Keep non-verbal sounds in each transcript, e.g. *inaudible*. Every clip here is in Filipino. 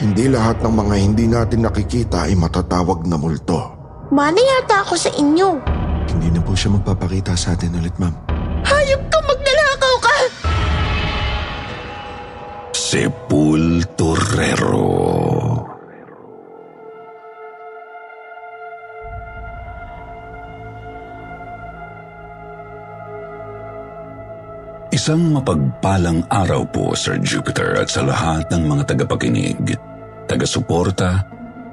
Hindi lahat ng mga hindi natin nakikita ay matatawag na multo. Mana yata ako sa inyo. Hindi na po siya magpapakita sa atin ulit, ma'am. Hayop ka, magnanakaw ka! Sepulturero. Isang mapagpalang araw po, Sir Jupiter, at sa lahat ng mga tagapakinig, taga-suporta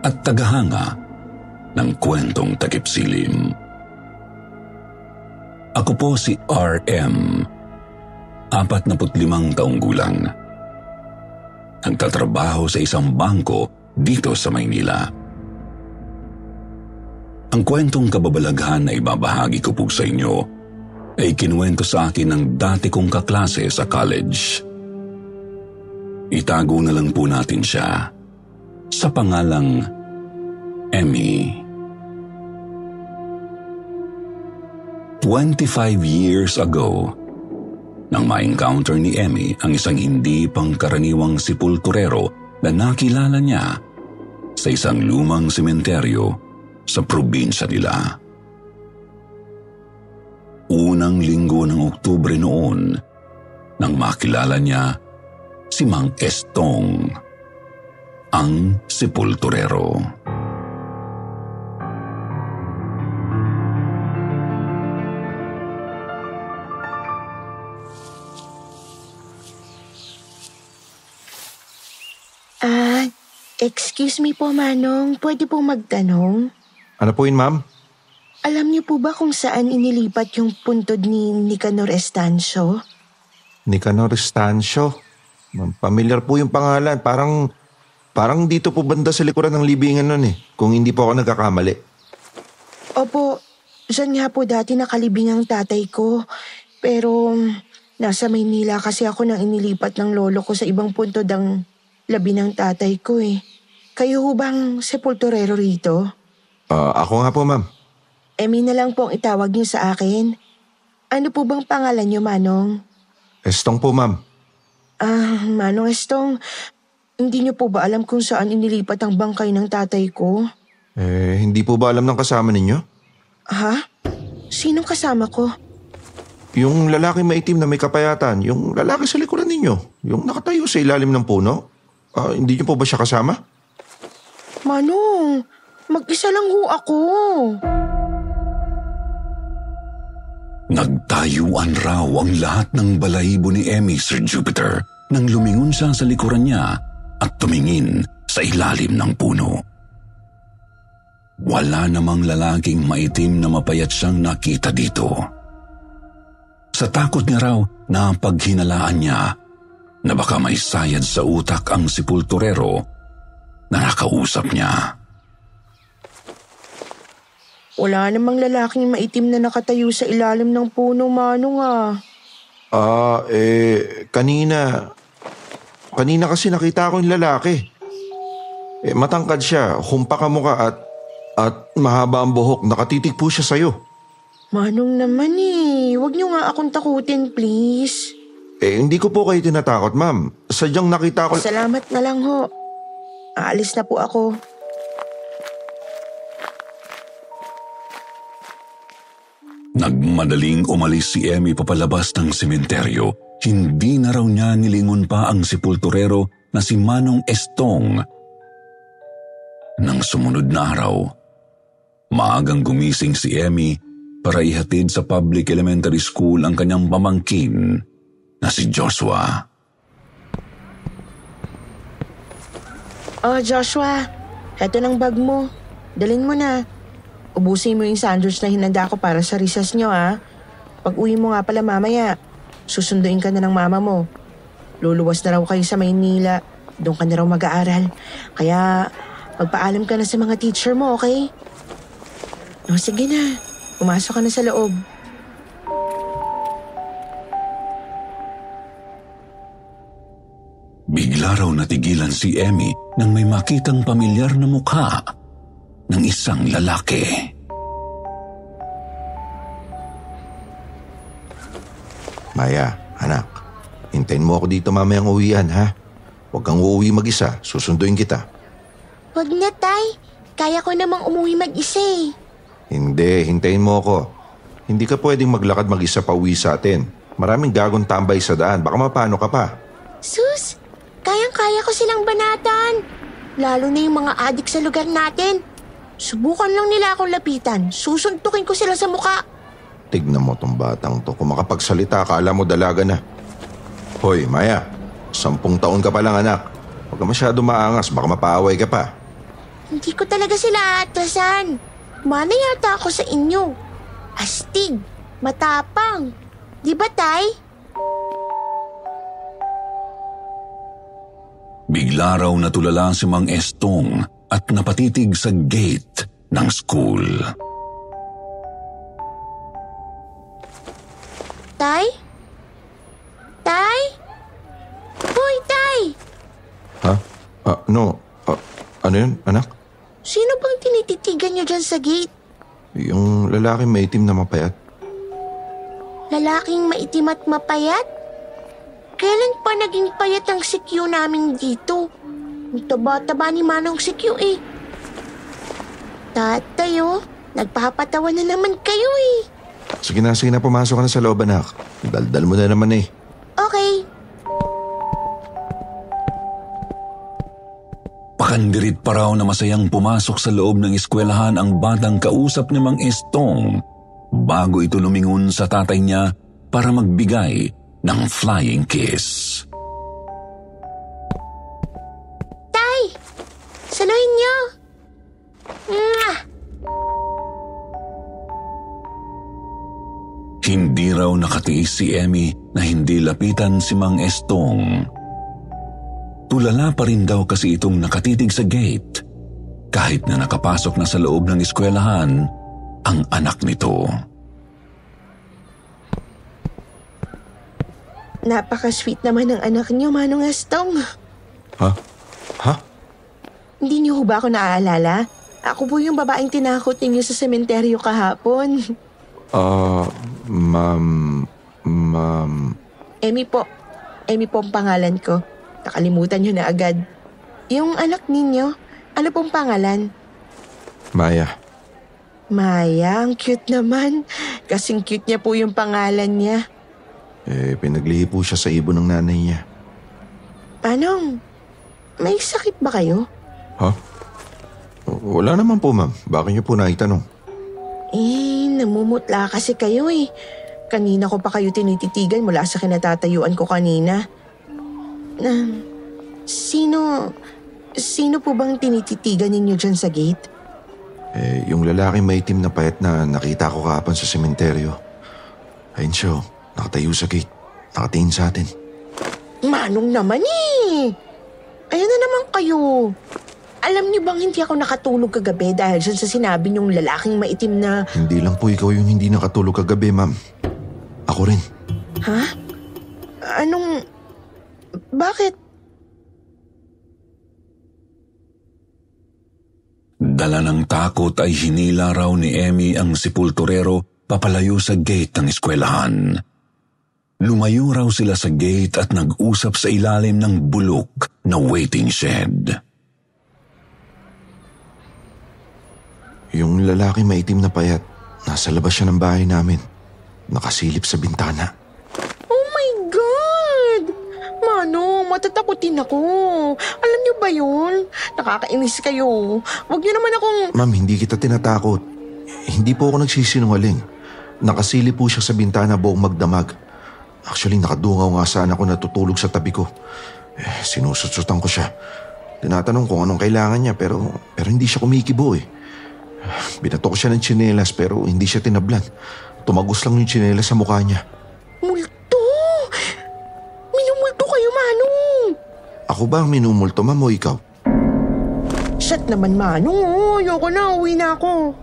at tagahanga ng kwentong takipsilim. Ako po si RM, 45 taong gulang. Nagtatrabaho sa isang bangko dito sa Maynila. Ang kwentong kababalaghan na ibabahagi ko po sa inyo ay kinuwento sa akin ng dati kong kaklase sa college. Itago na lang po natin siya sa pangalang Emmy. 25 years ago, nang ma-encounter ni Emmy ang isang hindi pangkaraniwang sepulturero na nakilala niya sa isang lumang sementeryo sa probinsya nila unang linggo ng Oktubre noon nang makilala niya si Mang Estong, ang sepulturero. Ah, excuse me po, Manong. Pwede po magtanong? Ano po yun, ma'am? Alam niyo po ba kung saan inilipat yung puntod ni Nicanor Estancio? Nicanor Estancio. Ma'am, Familiar po yung pangalan. Parang, parang dito po banda sa likuran ng libingan nun eh. Kung hindi po ako nagkakamali. Opo, dyan nga po dati nakalibing ang tatay ko. Pero nasa Maynila kasi ako nang inilipat ng lolo ko sa ibang puntod ang labi ng tatay ko eh. Kayo ho bang sepulturero rito? Ah, ako nga po, ma'am. Emi na lang po ang itawag niyo sa akin. Ano po bang pangalan niyo, Manong? Estong po, ma'am. Ah, Manong Estong, hindi niyo po ba alam kung saan inilipat ang bangkay ng tatay ko? Eh, hindi po ba alam ng kasama ninyo? Ha? Sinong kasama ko? Yung lalaki maitim na may kapayatan, yung lalaki sa likuran ninyo, yung nakatayo sa ilalim ng puno. Ah, hindi niyo po ba siya kasama? Manong, mag-isa lang ho ako. Nagtayuan raw ang lahat ng balahibo ni Emmy, Sir Jupiter, nang lumingon siya sa likuran niya at tumingin sa ilalim ng puno. Wala namang lalaking maitim na mapayat siyang nakita dito. Sa takot niya raw na paghinalaan niya na baka may sayad sa utak ang sepulturero na nakausap niya. Wala namang lalaking maitim na nakatayo sa ilalim ng puno, Manong ah. Ah, eh, kanina, kanina kasi nakita ko yung lalaki. Eh, matangkad siya, humpak ang muka at, at mahaba ang buhok. Nakatitig po siya sa'yo. Manong naman eh. Huwag niyo nga akong takutin, please. Eh, hindi ko po kayo tinatakot, ma'am. Sadyang nakita ko... Salamat na lang ho. Aalis na po ako. Nagmadaling umalis si Emmy papalabas ng sementeryo. Hindi na raw niya nilingon pa ang sepulturero na si Manong Estong. Nang sumunod na araw, maagang gumising si Emmy para ihatid sa public elementary school ang kanyang pamangkin na si Joshua. Oh, Joshua. Heto ng bag mo. Dalin mo na. Ubusin mo yung sandwich na hinanda ko para sa recess nyo, ha? Pag uwi mo nga pala mamaya, susunduin ka na ng mama mo. Luluwas na raw kayo sa Maynila. Doon ka na raw mag-aaral. Kaya, magpaalam ka na sa mga teacher mo, okay? O, sige na. Pumasok ka na sa loob. Bigla raw natigilan si Emmy nang may makitang pamilyar na mukha ng isang lalaki. Maya, anak, hintayin mo ako dito mamayang uwian, ha? Huwag kang uuwi mag-isa, susunduin kita. Wag na, Tay. Kaya ko namang umuwi mag-isa eh. Hindi, hintayin mo ako. Hindi ka pwedeng maglakad mag-isa pa uwi sa atin. Maraming gagong tambay sa daan, baka mapano ka pa. Sus, kayang-kaya ko silang banatan. Lalo na yung mga adik sa lugar natin. Subukan lang nila akong lapitan. Susuntukin ko sila sa muka. Tignan mo tong batang to. Kung makapagsalita, akala mo dalaga na. Hoy, Maya. Sampung taon ka pa lang anak. Huwag ka masyado maangas, baka mapaaway ka pa. Hindi ko talaga sila atrasan. Mana yata ako sa inyo. Astig, matapang. Di ba, Tay? Bigla raw natulala si Mang Estong at napatitig sa gate ng school. Tay? Tay? Hoy, Tay! Ha? Ah, no. Ah, ano yun, anak? Sino bang tinititigan niyo dyan sa gate? Yung lalaki may itim na mapayat. Lalaking maitim at mapayat? Kailan pa naging payat ang sikyo namin dito? Ang taba-taba ni Manong sikyo eh. Tatay oh, nagpapatawa na naman kayo eh. Sige na, sige na, pumasok ka na sa loob, anak. Daldal mo na naman eh. Okay, Pakandirit pa raw na masayang pumasok sa loob ng eskwelahan ang batang kausap ni Mang Estong bago ito lumingon sa tatay niya para magbigay ng flying kiss. Saluhin niyo! Mwah! Hindi raw nakatiis si Emmy na hindi lapitan si Mang Estong. Tulala pa rin daw kasi itong nakatitig sa gate kahit na nakapasok na sa loob ng eskwelahan ang anak nito. Napaka-sweet naman ng anak niyo, Manong Estong. Ha? Ha? Hindi niyo ba ako naaalala? Ako po yung babaeng tinakot ninyo sa sementeryo kahapon. *laughs* Ah, ma'am... Ma'am... Emmy po. Emmy po ang pangalan ko. Nakalimutan niyo na agad. Yung anak ninyo, ano pong pangalan? Maya. Maya, ang cute naman. Kasing cute niya po yung pangalan niya. Eh, pinaglihi po siya sa ibon ng nanay niya. Anong? May sakit ba kayo? Ha? Wala naman po, ma'am. Bakit niyo po naitanong? Eh, namumutla kasi kayo eh. Kanina ko pa kayo tinititigan mula sa kinatatayuan ko kanina. Na, sino, sino po bang tinititigan ninyo dyan sa gate? Eh, yung lalaki may itim na payat na nakita ko kahapon sa sementeryo. Ayun siya, oh. nakatayo sa gate. Nakatingin sa atin. Manong naman eh. Ayun na naman kayo. Alam niyo bang hindi ako nakatulog kagabi dahil dyan sa sinabi niyong lalaking maitim na, Hindi lang po ikaw yung hindi nakatulog kagabi, ma'am. Ako rin. ha? Anong, bakit? Dala ng takot ay hinila raw ni Emmy ang sepulturero papalayo sa gate ng eskwelahan. Lumayo raw sila sa gate at nag-usap sa ilalim ng bulok na waiting shed. Yung lalaki may itim na payat, nasa labas siya ng bahay namin. Nakasilip sa bintana. Oh my God! Manong, matatakotin ako. Alam niyo ba yun? Nakakainis kayo. Huwag niyo naman akong... Ma'am, hindi kita tinatakot. Hindi po ako nagsisinungaling. Nakasilip po siya sa bintana buong magdamag. Actually, nakadungaw nga sana ako natutulog sa tabi ko. Eh, sinusutsutan ko siya. Tinatanong kung anong kailangan niya pero, pero hindi siya kumikibo eh. Binato ko siya ng tsinelas pero hindi siya tinablan. Tumagos lang yung tsinelas sa mukha niya. Multo! Minumulto kayo, Manong! Ako ba ang minumulto, ma'am o ikaw? Shit naman, Manong. Ayoko na. Uwi na ako.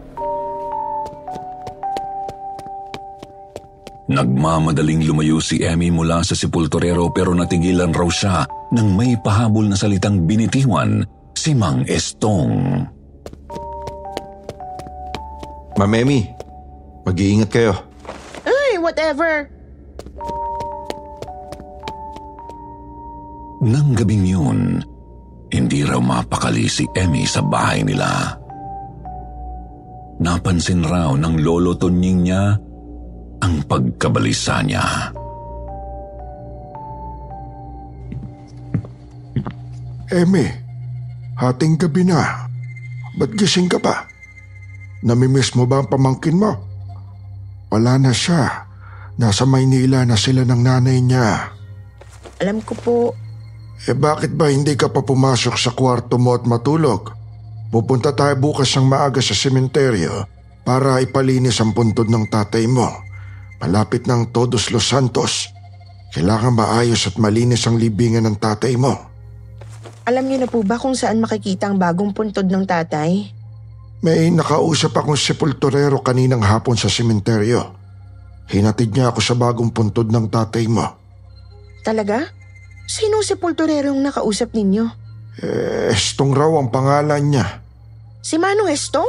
Nagmamadaling lumayo si Emmy mula sa sepulturero pero natigilan raw siya nang may pahabol na salitang binitiwan si Mang Estong. Ma'am Emmy, mag-iingat kayo. Ay, whatever. Nang gabing yun, hindi raw mapakali si Emmy sa bahay nila. Napansin raw ng lolo Tonying niya ang pagkabalisa niya. Eme, hating gabi na. Ba't gising ka pa? Namimiss mo ba ang pamangkin mo? Wala na siya. Nasa Maynila na sila ng nanay niya. Alam ko po, Eh bakit ba hindi ka pa pumasok sa kwarto mo at matulog? Pupunta tayo bukas ng maaga sa sementeryo para ipalinis ang puntod ng tatay mo. Malapit ng Todos Los Santos. Kailangan maayos at malinis ang libingan ng tatay mo. alam niyo na po ba kung saan makikita ang bagong puntod ng tatay? May nakausap akong sepulturero kaninang hapon sa sementeryo. Hinatid niya ako sa bagong puntod ng tatay mo. Talaga? Sino sepulturero ang nakausap ninyo? Eh, Estong raw ang pangalan niya. Si Manong Estong?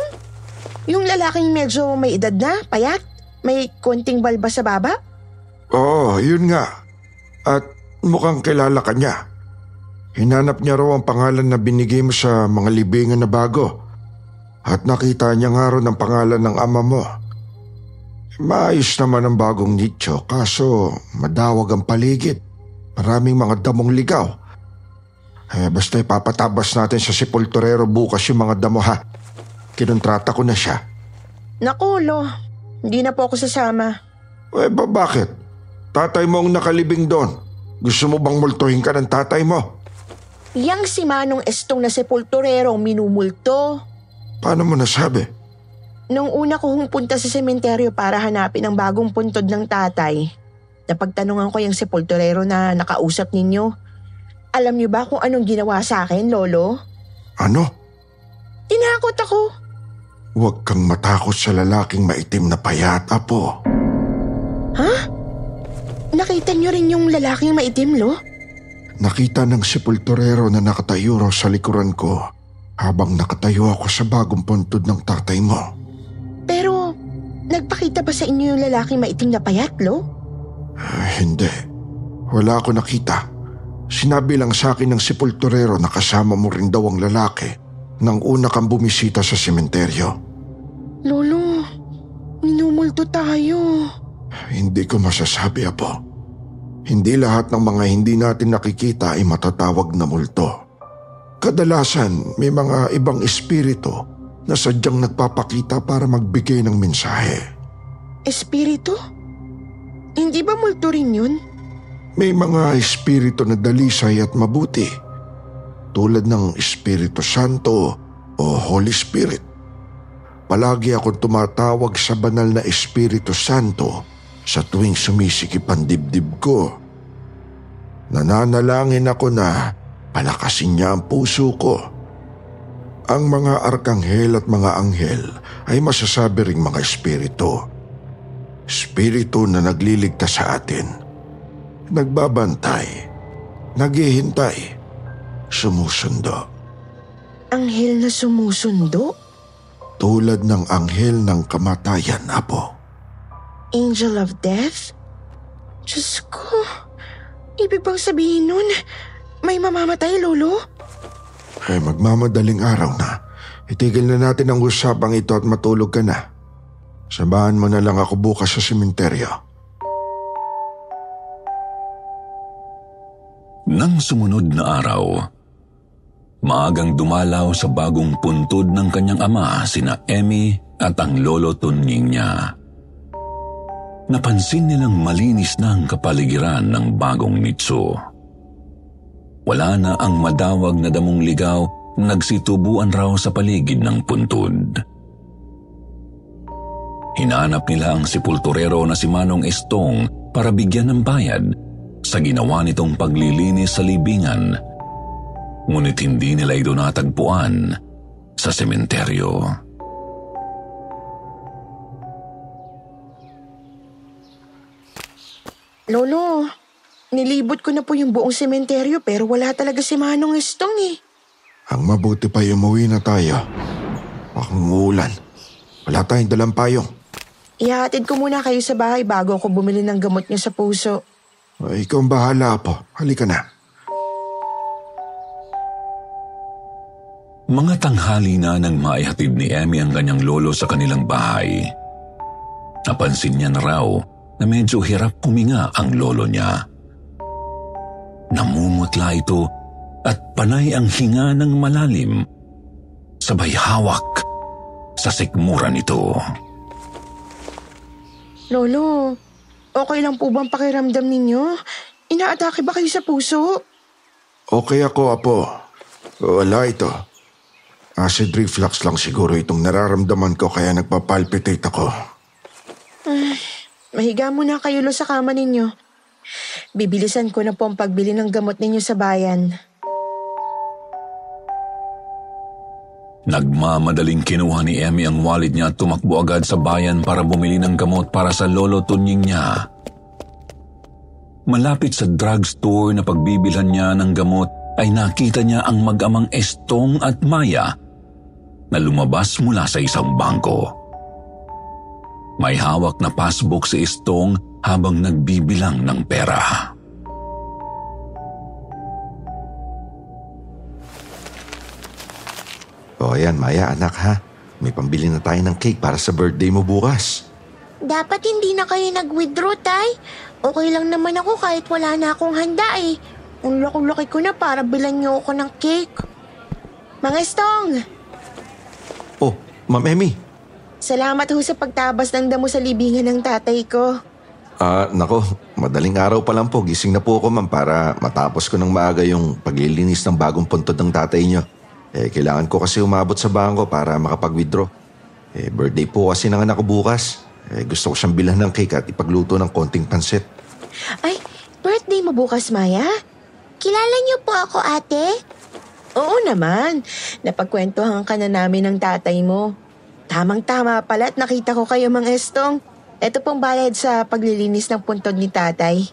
Yung lalaking medyo may edad na, payat? May konting balba sa baba? Oo, yun nga. At mukhang kilala ka niya. Hinanap niya raw ang pangalan na binigay mo sa mga libingan na bago. At nakita niya nga raw ang pangalan ng ama mo. Maayos naman ang bagong nicho kaso madawag ang paligid. Maraming mga damong ligaw. Eh, basta ipapatabas natin sa sepulturero bukas yung mga damo ha. Kinontrata ko na siya. Naku, lo. Hindi na po ako sasama. Eh ba bakit? Tatay mo ang nakalibing doon. Gusto mo bang multuhin ka ng tatay mo? Yang si Manong Estong na sepulturero minumulto. Paano mo nasabi? Nung una ko hong punta sa sementeryo para hanapin ang bagong puntod ng tatay, napagtanungan ko yung sepulturero na nakausap ninyo. Alam niyo ba kung anong ginawa sa akin, Lolo? Ano? Tinakot ako. Huwag kang matakot sa lalaking maitim na payat, apo. Nakita niyo rin yung lalaking maitim, Lo? Nakita ng sepulturero na nakatayo raw sa likuran ko habang nakatayo ako sa bagong puntod ng tatay mo. Pero, nagpakita ba sa inyo yung lalaking maitim na payat, Lo? Ah, hindi. Wala ako nakita. Sinabi lang sa akin ng sepulturero na kasama mo rin daw ang lalaki nang una kang bumisita sa sementeryo. Lolo, minumulto tayo. Hindi ko masasabi, Apo. Hindi lahat ng mga hindi natin nakikita ay matatawag na multo. Kadalasan, may mga ibang espiritu na sadyang nagpapakita para magbigay ng mensahe. Espiritu? Hindi ba multo rin yun? May mga espiritu na dalisay at mabuti, tulad ng Espiritu Santo o Holy Spirit. Palagi akong tumatawag sa banal na Espiritu Santo sa tuwing sumisikip ang dibdib ko. Nananalangin ako na palakasin niya ang puso ko. Ang mga arkanghel at mga anghel ay masasabi ring mga espiritu. Espiritu na nagliligtas sa atin. Nagbabantay. Naghihintay. Sumusundo. Anghel na sumusundo? Tulad ng anghel ng kamatayan, Apo. Angel of Death? Diyos ko, ibig bang sabihin nun, may mamamatay, Lolo? Ay magmamadaling araw na. Itigil na natin ang usapang ito at matulog ka na. Sabahan mo na lang ako bukas sa sementeryo. Nang sumunod na araw, maagang dumalaw sa bagong puntod ng kanyang ama sina Emmy at ang lolo Tunying niya. Napansin nilang malinis na ang kapaligiran ng bagong nitso. Wala na ang madawag na damong ligaw nagsitubuan raw sa paligid ng puntod. Hinanap nila ang sepulturero na si Manong Estong para bigyan ng bayad sa ginawa nitong paglilinis sa libingan. Ngunit hindi nila ito natagpuan sa sementeryo. Lolo, nilibot ko na po yung buong sementeryo pero wala talaga si Manong Estong eh. Ang mabuti pa umuwi na tayo. Baka umuulan. Wala tayong dalang payong. Ihatid ko muna kayo sa bahay bago ako bumili ng gamot niyo sa puso. Ay, ikaw ang bahala po. Halika na. Mga tanghali na nang maihatid ni Emmy ang kanyang lolo sa kanilang bahay. Napansin niya na raw na medyo hirap puminga ang lolo niya. Namumutla ito at panay ang hinga ng malalim. Sabay hawak sa sikmura nito. Lolo, okay lang po bang pakiramdam ninyo? Inaatake ba kayo sa puso? Okay ako, Apo. Wala ito. Acid reflux lang siguro itong nararamdaman ko kaya nagpapalpitate ako. Mahiga muna kayo lo sa kama ninyo. Bibilisan ko na po ang pagbili ng gamot ninyo sa bayan. Nagmamadaling kinuha ni Emmy ang wallet niya at tumakbo agad sa bayan para bumili ng gamot para sa lolo tunying niya. Malapit sa drugstore na pagbibilhan niya ng gamot ay nakita niya ang mag-amang Estong at Maya na lumabas mula sa isang bangko. May hawak na passbook si Estong habang nagbibilang ng pera. O ayan, Maya anak ha. May pambili na tayo ng cake para sa birthday mo bukas. Dapat hindi na kayo nag-withdraw, Tay. Okay lang naman ako kahit wala na akong handa eh. Ang laki-laki ko na para bilan niyo ako ng cake. Mga Stong, Oh, Ma'am Emmy. Salamat ho sa pagtabas ng damo sa libingan ng tatay ko. Ah, nako, madaling araw pa lang po. Gising na po ako ma'am para matapos ko ng maaga yung paglilinis ng bagong puntod ng tatay niyo. Eh, kailangan ko kasi umabot sa bangko para makapag-withdraw. Eh, birthday po kasi ng anak ko bukas. Eh, gusto ko siyang bilhan ng cake at ipagluto ng konting pansit. ay, birthday mo bukas, Maya? Kilala niyo po ako, ate? Oo naman. Napagkwentuhan ka na namin ng tatay mo. Tamang-tama pala at nakita ko kayo mga estong. Ito pong bayad sa paglilinis ng puntod ni tatay.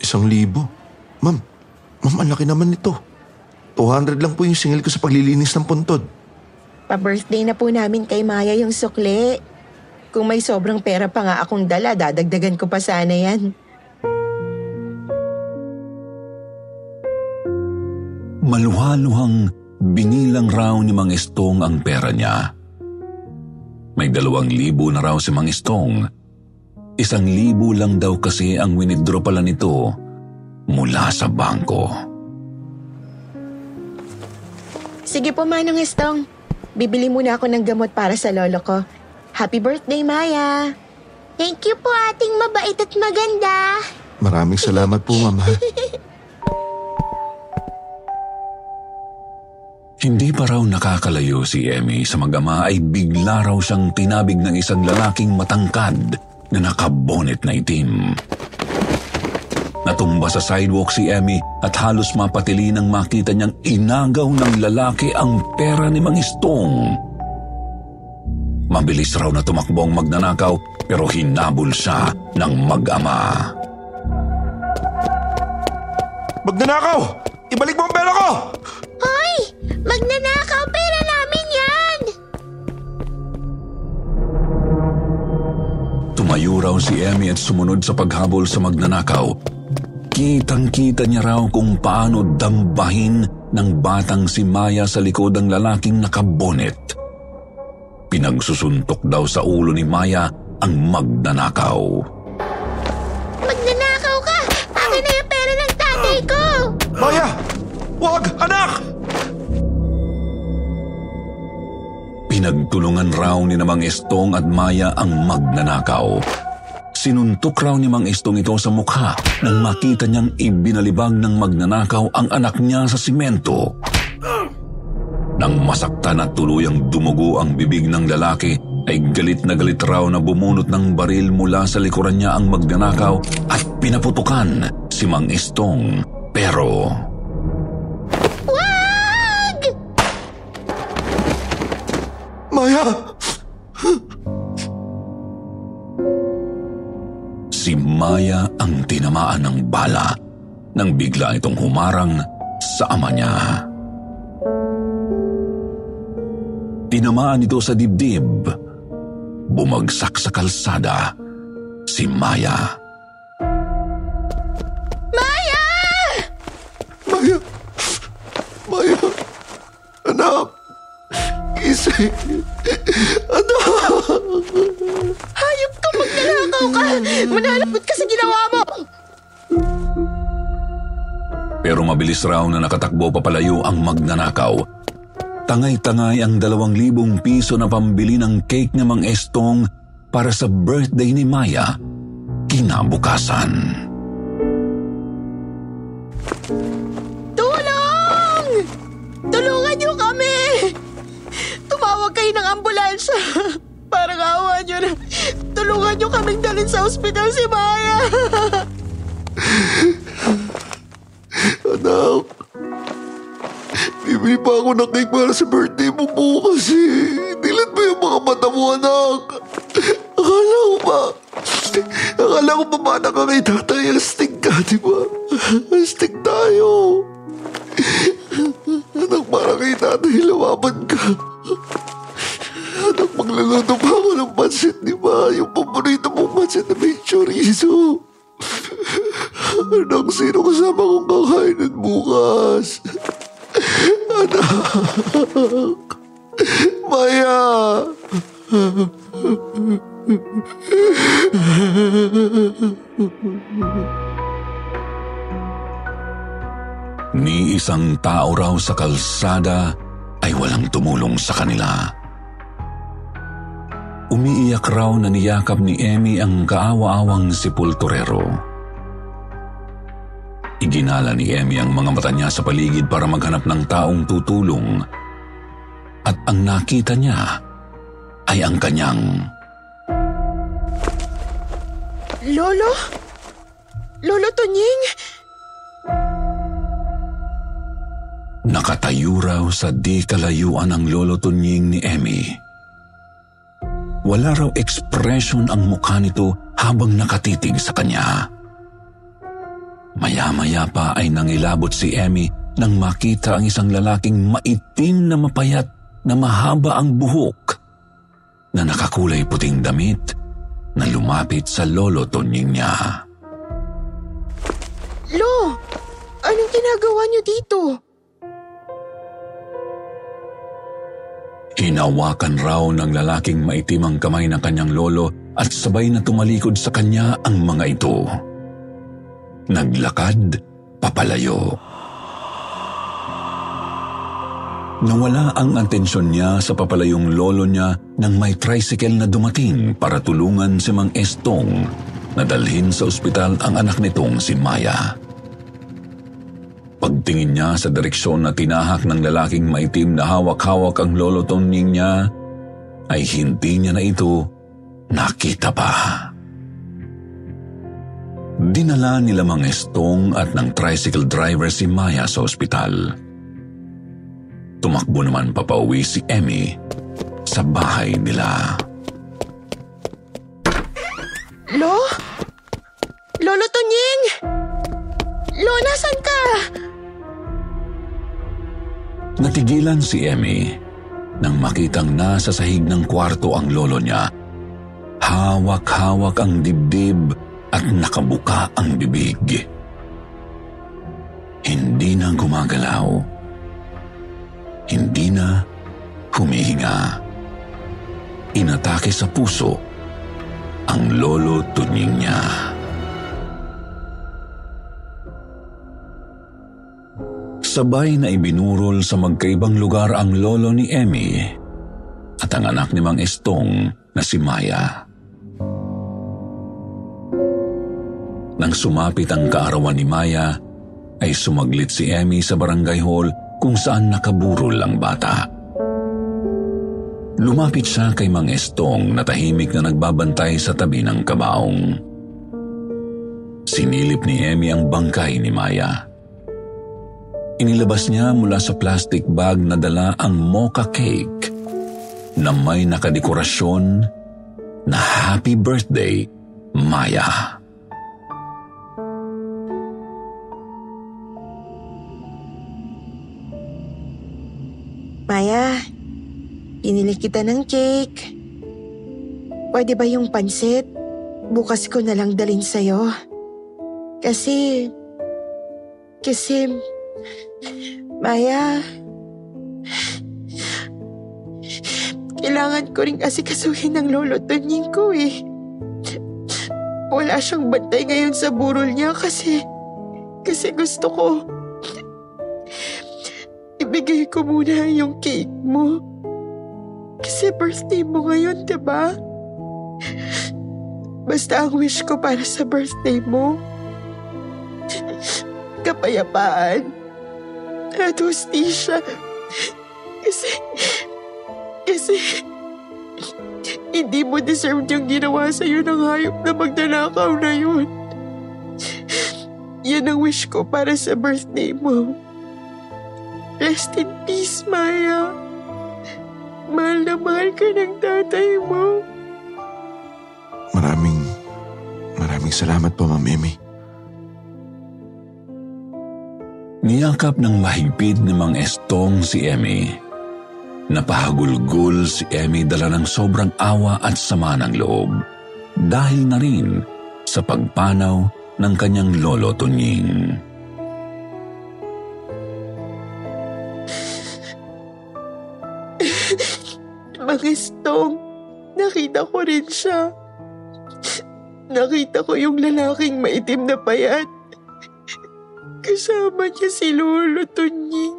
Isang libo? Ma'am, ma'am, ang laki naman nito. 200 lang po yung singil ko sa paglilinis ng puntod. Pa-birthday na po namin kay Maya yung sukli. Kung may sobrang pera pa nga akong dala, dadagdagan ko pa sana yan. Maluhaluhang binilang raw ni Mang Estong ang pera niya. May dalawang libo na raw si Mang Estong. Isang libo lang daw kasi ang winidraw pala nito mula sa bangko. Sige po, Manong Estong. Bibili muna ako ng gamot para sa lolo ko. Happy birthday, Maya! Thank you po, ating mabait at maganda. Maraming salamat po, ma'am. *laughs* Hindi pa raw nakakalayo si Emmy sa mag-ama ay bigla raw siyang tinabig ng isang lalaking matangkad na nakabonet na itim. Natumba sa sidewalk si Emmy at halos mapatili nang makita niyang inagaw ng lalaki ang pera ni Mang Istong. Mabilis raw na tumakbo ang magnanakaw pero hinabol siya ng mag-ama. Magnanakaw! Ibalik mo ang pera ko! Magnanakaw pera namin yan! Tumayo raw si Emmy at sumunod sa paghabol sa magnanakaw. Kitang-kita niya raw kung paano dambahin ng batang si Maya sa likod ng lalaking nakabonet. Pinagsusuntok daw sa ulo ni Maya ang magnanakaw. Magnanakaw ka! Akin na yung pera ng tatay ko! Maya! Wag! Anak! Pinagtulungan raw ni Namang Estong at Maya ang magnanakaw. Sinuntok raw ni Mang Estong ito sa mukha nang makita niyang ibinalibag ng magnanakaw ang anak niya sa simento. Nang masaktan at tuluyang dumugo ang bibig ng lalaki, ay galit na galit raw na bumunot ng baril mula sa likuran niya ang magnanakaw at pinaputukan si Mang Estong. Pero Maya! si Maya ang tinamaan ng bala nang bigla itong humarang sa ama niya. Tinamaan ito sa dibdib. Bumagsak sa kalsada si Maya. Maya! Maya! Maya! Kami. Hayop ka, magnanakaw ka! Manalapot ka sa ginawa mo! Pero mabilis raw na nakatakbo papalayo ang magnanakaw. Tangay-tangay ang dalawang libong piso na pambili ng cake ng Mang Estong para sa birthday ni Maya kinabukasan. Niyo na. Tulungan niyo kaming dalhin sa ospital si Maya. *laughs* Anak, bibili pa ako ng cake para sa birthday mo bukas eh. Dilat mo yung mga mata mo, anak. Akala ko ba? Akala ko ba ba nakakay tatay? Astig kalsada ay walang tumulong sa kanila. Umiiyak raw na niyakap ni Emmy ang kaawa-awang sepulturero. Iginala ni Emmy ang mga mata niya sa paligid para maghanap ng taong tutulong. At ang nakita niya ay ang kanyang? Lolo Raw sa di kalayuan ang lolo tunying ni Emmy. Wala raw ekspresyon ang mukha nito habang nakatitig sa kanya. Maya-maya pa ay nangilabot si Emmy nang makita ang isang lalaking maitim na mapayat na mahaba ang buhok na nakakulay puting damit na lumapit sa lolo tunying niya. Lo, anong ginagawa niyo dito? Hinawakan raw ng lalaking maitim ang kamay ng kanyang lolo at sabay na tumalikod sa kanya ang mga ito. Naglakad papalayo. Nawala ang atensyon niya sa papalayong lolo niya nang may tricycle na dumating para tulungan si Mang Estong na dalhin sa ospital ang anak nitong si Maya. Pagtingin niya sa direksyon na tinahak ng lalaking maitim na hawak-hawak ang lolo toning niya, ay hindi niya na ito nakita pa. Dinala nila Mang Estong at ng tricycle driver si Maya sa ospital. Tumakbo naman papauwi si Emmy sa bahay nila. Lo? Lolo Tunying? Lo, nasan ka? Natigilan si Emmy nang makitang nasa sahig ng kwarto ang lolo niya. Hawak-hawak ang dibdib at nakabuka ang bibig. Hindi na gumagalaw. Hindi na humihinga. Inatake sa puso ang lolo tunying niya. Sabay na ibinurol sa magkaibang lugar ang lolo ni Emmy at ang anak ni Mang Estong na si Maya. Nang sumapit ang kaarawan ni Maya, ay sumaglit si Emmy sa barangay hall kung saan nakaburol ang bata. Lumapit siya kay Mang Estong na tahimik na nagbabantay sa tabi ng kabaong. Sinilip ni Emmy ang bangkay ni Maya. Inilabas niya mula sa plastic bag na dala ang mocha cake na may nakadekorasyon na Happy Birthday, Maya. Maya, pinili kita ng cake. Pwede ba yung pansit? Bukas ko na lang dalhin sa'yo. Kasi... Kasi... Maya... kailangan ko ring asikasuhin ng lolo Tonying ko eh. Wala siyang bantay ngayon sa burol niya kasi... Kasi gusto ko... Ibigay ko muna yung cake mo. Kasi birthday mo ngayon, di ba? Basta ang wish ko para sa birthday mo. Kapayapaan. At hustisya. Kasi... Kasi... Hindi mo deserve yung ginawa sa'yo ng hayop na magdanakaw na yun. Yan ang wish ko para sa birthday mo. Rest in peace, Maya. Mahal na mahal ka ng tatay mo. Maraming, maraming salamat po, Ma'am Emmy. Niyakap ng mahigpit ni Mang Estong si Emmy. Napahagulgol si Emmy dala ng sobrang awa at sama ng loob. Dahil na rin sa pagpanaw ng kanyang lolo Tunying. Mga stong, nakita ko rin siya. Nakita ko yung lalaking maitim na payat. Kasama niya si Lolo Tunying.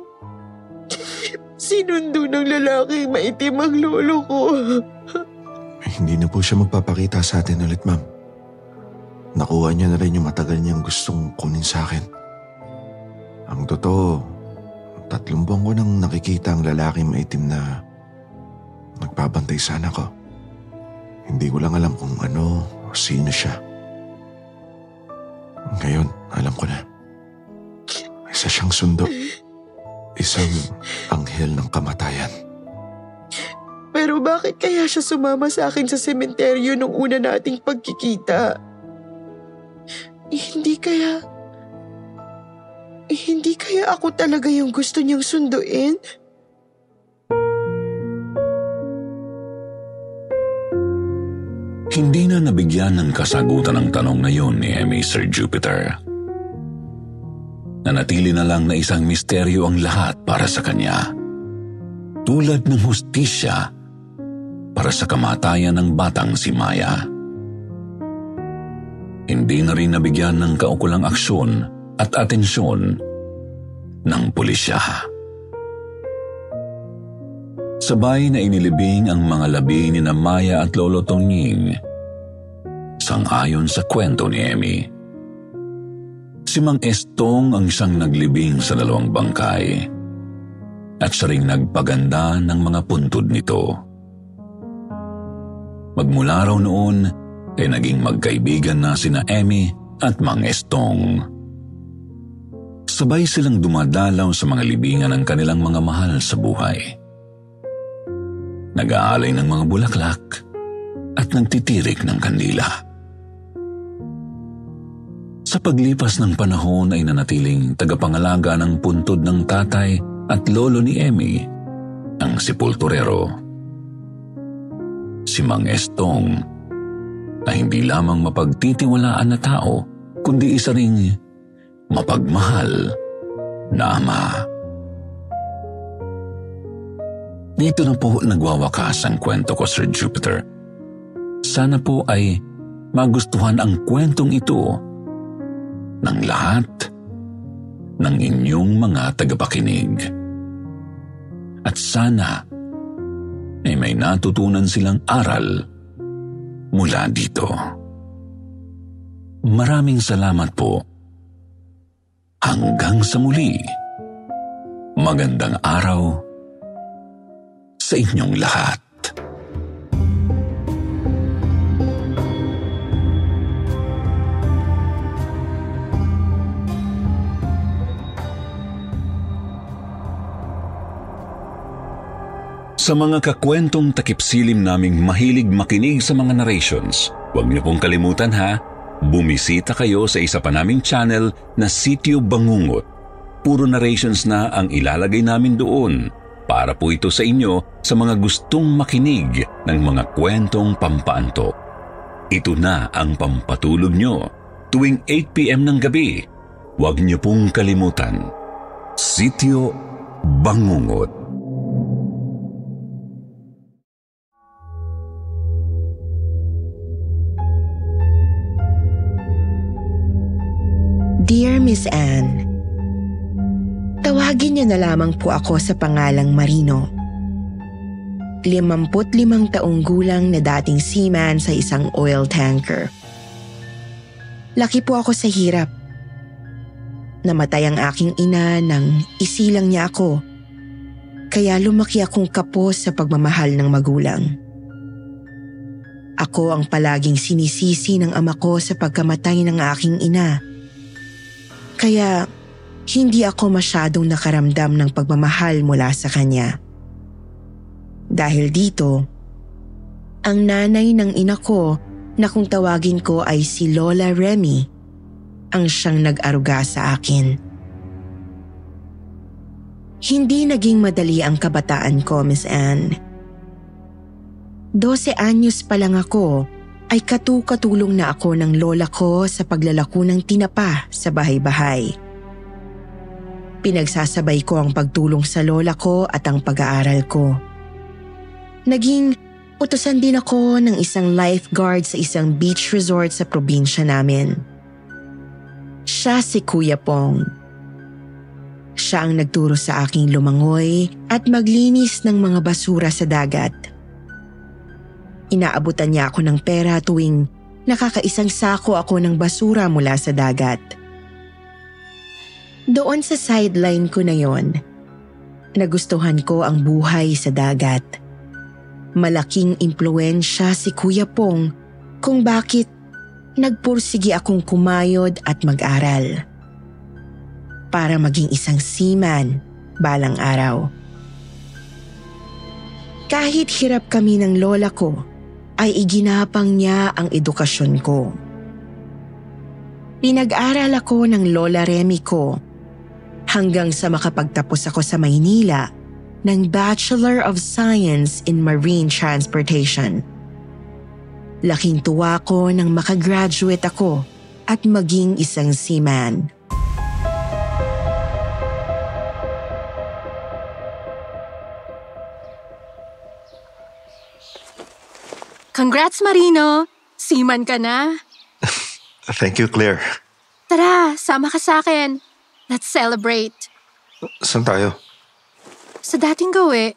Sinundo ng lalaking maitim ang lolo ko. Hindi na po siya magpapakita sa atin ulit, ma'am. Nakuha niya na rin yung matagal niyang gustong kunin sa akin. Ang totoo, tatlong buwan ko nang nakikita ang lalaking maitim na nagpabantay sa anak ko. Hindi ko lang alam kung ano o sino siya. Ngayon, alam ko na. Isa siyang sundo. Isang anghel ng kamatayan. Pero bakit kaya siya sumama sa akin sa sementeryo nung una nating pagkikita? Eh, hindi kaya... Eh, hindi kaya ako talaga yung gusto niyang sunduin? Hindi na nabigyan ng kasagutan ang tanong na yun ni Emmy Sir Jupiter. Nanatili na lang na isang misteryo ang lahat para sa kanya. Tulad ng hustisya para sa kamatayan ng batang si Maya. Hindi na rin nabigyan ng kaukulang aksyon at atensyon ng pulisya. Sabay na inilibing ang mga labi ni na Maya at Lolo Tonying. Sang-ayon sa kwento ni Emmy. Si Mang Estong ang isang naglibing sa dalawang bangkay at siya ring nagpaganda ng mga puntod nito. Magmula raw noon ay naging magkaibigan na sina Emmy at Mang Estong. Sabay silang dumadalaw sa mga libingan ng kanilang mga mahal sa buhay nag-aalay ng mga bulaklak at nagtitirik ng kandila. Sa paglipas ng panahon ay nanatiling tagapangalaga ng puntod ng tatay at lolo ni Emmy, ang sepulturero. Si Mang Estong na hindi lamang mapagtitiwalaan na tao, kundi isa ring mapagmahal na ama. Dito na po nagwawakas ang kwento ko, Sir Jupiter. Sana po ay magustuhan ang kwentong ito ng lahat ng inyong mga tagapakinig. At sana ay may natutunan silang aral mula dito. Maraming salamat po. Hanggang sa muli. Magandang araw sa inyong lahat. Sa mga kakwentong takipsilim naming mahilig makinig sa mga narrations, huwag niyo pong kalimutan ha, bumisita kayo sa isa pa naming channel na Sityo Bangungot. Puro narrations na ang ilalagay namin doon para po ito sa inyo sa mga gustong makinig ng mga kwentong pampaanto. Ito na ang pampatulog nyo tuwing 8pm ng gabi. Huwag niyo pong kalimutan. Sityo Bangungot. Miss Anne. Tawagin niyo na lamang po ako sa pangalang Marino. 55 taong gulang na dating seaman sa isang oil tanker. Laki po ako sa hirap. Namatay ang aking ina nang isilang niya ako. Kaya lumaki akong kapos sa pagmamahal ng magulang. Ako ang palaging sinisisi ng ama ko sa pagkamatay ng aking ina. Kaya hindi ako masyadong nakaramdam ng pagmamahal mula sa kanya. Dahil dito, ang nanay ng ina ko na kung tawagin ko ay si Lola Remy ang siyang nag-aruga sa akin. Hindi naging madali ang kabataan ko, Miss Anne. 12 anyos pa lang ako ay katukatulong na ako ng lola ko sa paglalako ng tinapa sa bahay-bahay. Pinagsasabay ko ang pagtulong sa lola ko at ang pag-aaral ko. Naging utusan din ako ng isang lifeguard sa isang beach resort sa probinsya namin. Siya si Kuya Pong. Siya ang nagturo sa aking lumangoy at maglinis ng mga basura sa dagat. Inaabutan niya ako ng pera tuwing nakakaisang sako ako ng basura mula sa dagat. Doon sa sideline ko na yon, nagustuhan ko ang buhay sa dagat. Malaking impluensya si Kuya Pong kung bakit nagpursigi akong kumayod at mag-aral. Para maging isang seaman balang araw. Kahit hirap kami ng lola ko, ay iginapang niya ang edukasyon ko. Pinag-aral ako ng Lola Remy ko hanggang sa makapagtapos ako sa Maynila ng Bachelor of Science in Marine Transportation. Laking tuwa ko nang makagraduate ako at maging isang seaman. Congrats, Marino! Seaman ka na. *laughs* Thank you, Claire. Tara, sama ka sa akin. Let's celebrate. Saan tayo? Sa dating gawi.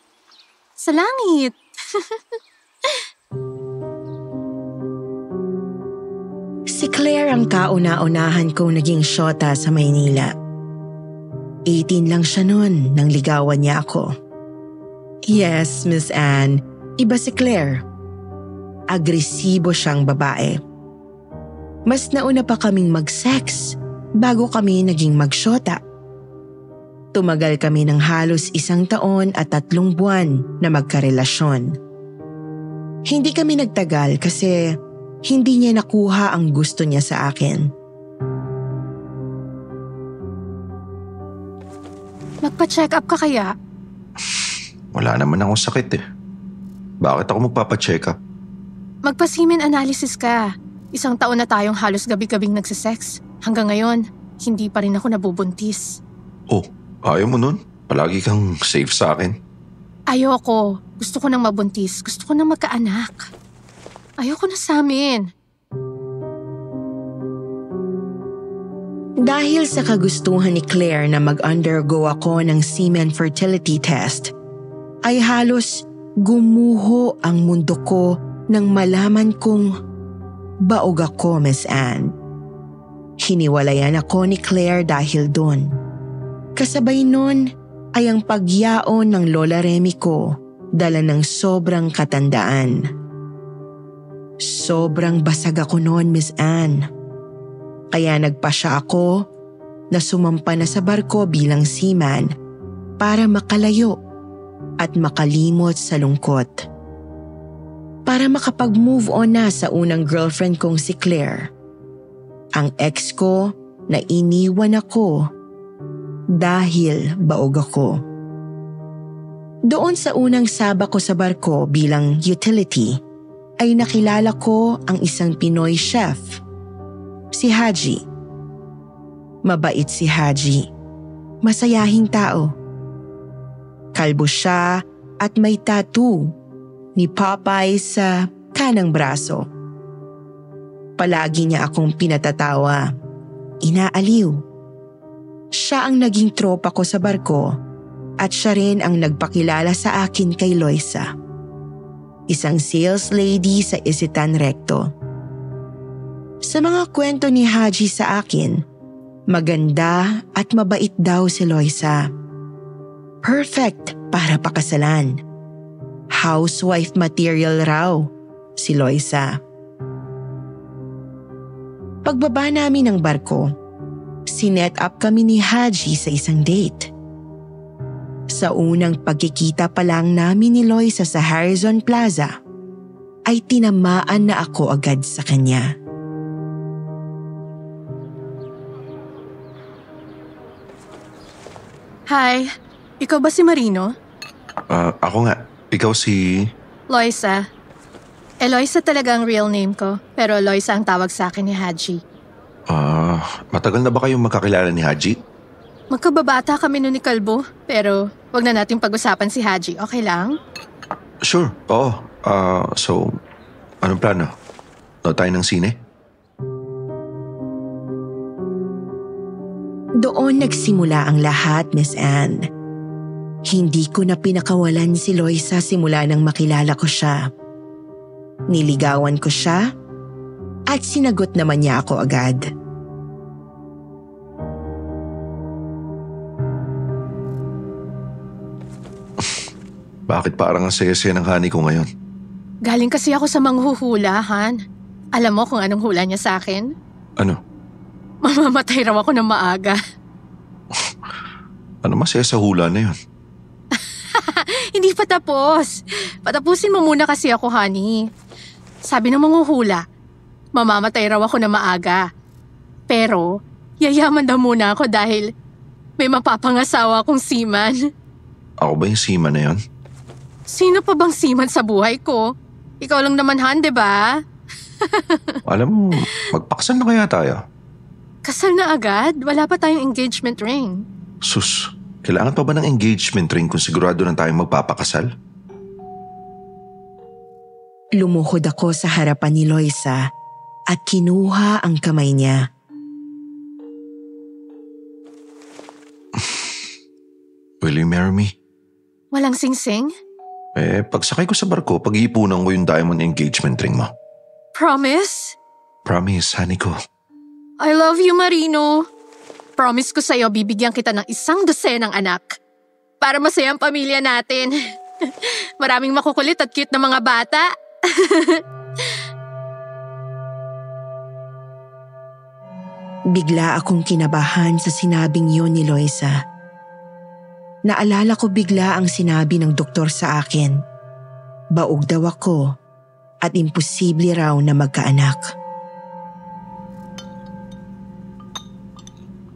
Sa langit. *laughs* Si Claire ang kauna-unahan kong naging syota sa Maynila. 18 lang siya noon nang ligawan niya ako. Yes, Miss Anne, iba si Claire. Agresibo siyang babae. Mas nauna pa kaming mag-sex bago kami naging magsyota. Tumagal kami ng halos isang taon at tatlong buwan na magkarelasyon. Hindi kami nagtagal kasi hindi niya nakuha ang gusto niya sa akin. Magpa-check up ka kaya? Wala naman akong sakit eh. Bakit ako magpapacheck up? Magpa-semen analysis ka. Isang taon na tayong halos gabi-gabing nagsisex. Hanggang ngayon, hindi pa rin ako nabubuntis. Oh, ayaw mo nun? Palagi kang safe sa akin. Ayoko. Gusto ko nang mabuntis. Gusto ko nang magkaanak. Ayoko na sa amin. Dahil sa kagustuhan ni Claire na mag-undergo ako ng semen fertility test, ay halos gumuho ang mundo ko nang malaman kong baog ako, Miss Anne. Hiniwalayan ako ni Claire dahil doon. Kasabay nun ay ang pagyaon ng Lola Remy ko dala ng sobrang katandaan. Sobrang basag ako noon, Miss Anne. Kaya nagpasya ako na sumampa na sa barko bilang seaman para makalayo at makalimot sa lungkot. Para makapag-move on na sa unang girlfriend kong si Claire. Ang ex ko na iniwan ako dahil baog ako. Doon sa unang saba ko sa barko bilang utility ay nakilala ko ang isang Pinoy chef si Haji. Mabait si Haji. Masayahing tao. Kalbo siya at may tattoo ni Popeye sa kanang braso. Palagi niya akong pinatatawa, inaaliw Siya ang naging tropa ko sa barko at siya rin ang nagpakilala sa akin kay Loisa. Isang sales lady sa Isitan Recto. Sa mga kwento ni Haji sa akin, maganda at mabait daw si Loisa. Perfect para pakasalan. Housewife material raw si Loisa. Pagbaba namin ng barko, sinet up kami ni Haji sa isang date. Sa unang pagkikita pa lang namin ni Loisa sa Harrison Plaza, ay tinamaan na ako agad sa kanya. Hi, ikaw ba si Marino? Ah, ako nga. Ikaw si... Loisa. Eloisa talaga ang real name ko, pero Loisa ang tawag sa akin ni Haji. Ah, matagal na ba kayong magkakilala ni Haji? Magkababata kami nun ni Kalbo, pero wag na nating pag-usapan si Haji, okay lang? Sure, oo. Ah, so, anong plano? No tayo ng sine? Doon nagsimula ang lahat, Miss Anne. Hindi ko na pinakawalan si Loisa simula nang makilala ko siya. Niligawan ko siya at sinagot naman niya ako agad. Bakit parang ang saya-saya ng honey ko ngayon? Galing kasi ako sa manghuhula, Han. Alam mo kung anong hula niya sa akin? Ano? Mamamatay raw ako ng maaga. Ano masaya sa hula na yun? *laughs* Hindi pa tapos. Patapusin mo muna kasi ako, honey. Sabi ng manghuhula, mamamatay raw ako ng maaga. Pero, yayaman daw muna ako dahil may mapapangasawa akong seaman. Ako ba yung sima na yun? Sino pa bang seaman sa buhay ko? Ikaw lang naman, Han, di ba? *laughs* Alam mo, magpakasal na kaya tayo? Kasal na agad? Wala pa tayong engagement ring. Sus, kailangan pa ba ng engagement ring kung sigurado na tayong magpapakasal? Lumuhod ako sa harapan ni Loisa at kinuha ang kamay niya. *sighs* Will you marry me? Walang singsing? Eh, pagsakay ko sa barko, pag-iipunan ko yung diamond engagement ring mo. Promise? Promise, honey ko. I love you, Marino. Promise ko sa'yo, bibigyan kita ng isang dosenang anak. Para masaya ang pamilya natin. *laughs* Maraming makukulit at cute na mga bata. *laughs* Bigla akong kinabahan sa sinabing yun ni Loisa. Naalala ko bigla ang sinabi ng doktor sa akin. Baog daw ako at imposible raw na magkaanak.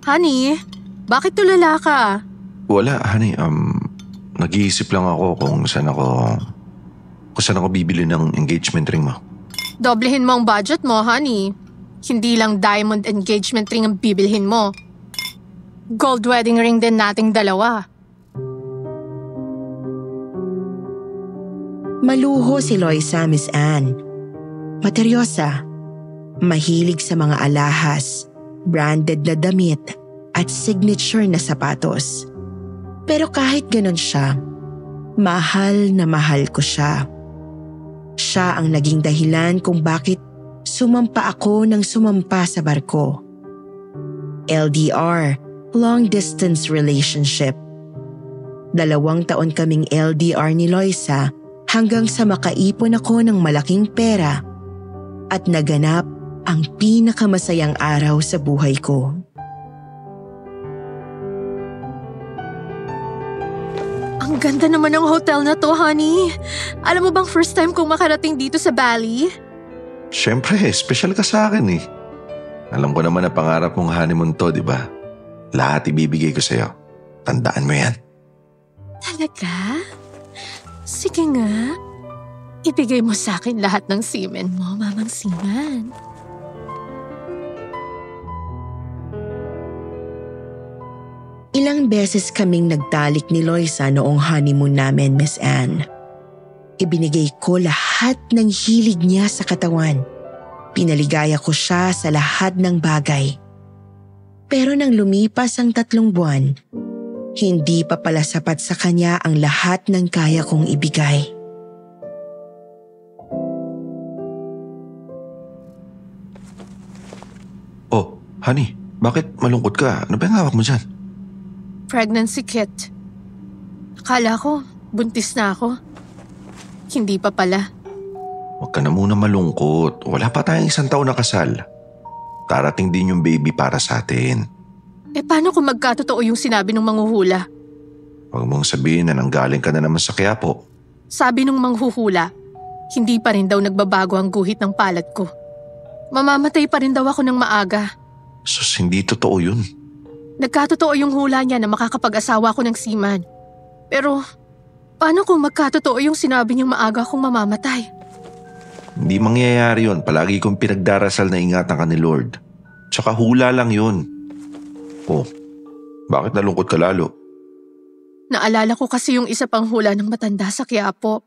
Honey, bakit tulala ka? Wala, honey. Um, nag-iisip lang ako kung saan ako... Kung saan ako bibili ng engagement ring mo. Doblehin mo ang budget mo, honey. Hindi lang diamond engagement ring ang bibilhin mo. Gold wedding ring din nating dalawa. Maluho si Loisa, Miss Anne. Materyosa. Mahilig sa mga alahas, branded na damit, at signature na sapatos. Pero kahit ganon siya, mahal na mahal ko siya. Siya ang naging dahilan kung bakit sumampa ako ng sumampa sa barko. LDR, long distance relationship. Dalawang taon kaming LDR ni Loisa hanggang sa makaipon ako ng malaking pera at naganap ang pinakamasayang araw sa buhay ko. Ang ganda naman ng hotel na to, honey. Alam mo bang first time kong makarating dito sa Bali? Siyempre, special ka sa akin eh. Alam ko naman na pangarap mong honeymoon to, di ba? Lahat ibibigay ko sa'yo. Tandaan mo yan. Talaga? Sige nga. Ibigay mo sa akin lahat ng semen mo, mamang semen. Ilang beses kaming nagtalik ni Loisa noong honeymoon namin, Miss Anne. Ibinigay ko lahat ng hilig niya sa katawan. Pinaligaya ko siya sa lahat ng bagay. Pero nang lumipas ang tatlong buwan, hindi pa pala sapat sa kanya ang lahat ng kaya kong ibigay. Oh, honey, bakit malungkot ka? Ano ba yung hawak mo dyan? Pregnancy kit. Akala ko, buntis na ako. Hindi pa pala. Huwag ka na muna malungkot. Wala pa tayong isang taon na kasal. Darating din yung baby para sa atin. Eh paano kung magkatotoo yung sinabi ng manghuhula? Huwag mong sabihin na nanggaling ka na naman sa Quiapo. Sabi nung manghuhula, hindi pa rin daw nagbabago ang guhit ng palad ko. Mamamatay pa rin daw ako ng maaga. Sus, hindi totoo yun. Nagkatotoo yung hula niya na makakapag-asawa ko ng seaman. Pero, paano kung magkatotoo yung sinabi niyang maaga akong mamamatay? Hindi mangyayari yun. Palagi kong pinagdarasal na ingatan ka ni Lord. Tsaka hula lang yun. Oh, bakit nalungkot ka lalo? Naalala ko kasi yung isa pang hula ng matanda sa Quiapo.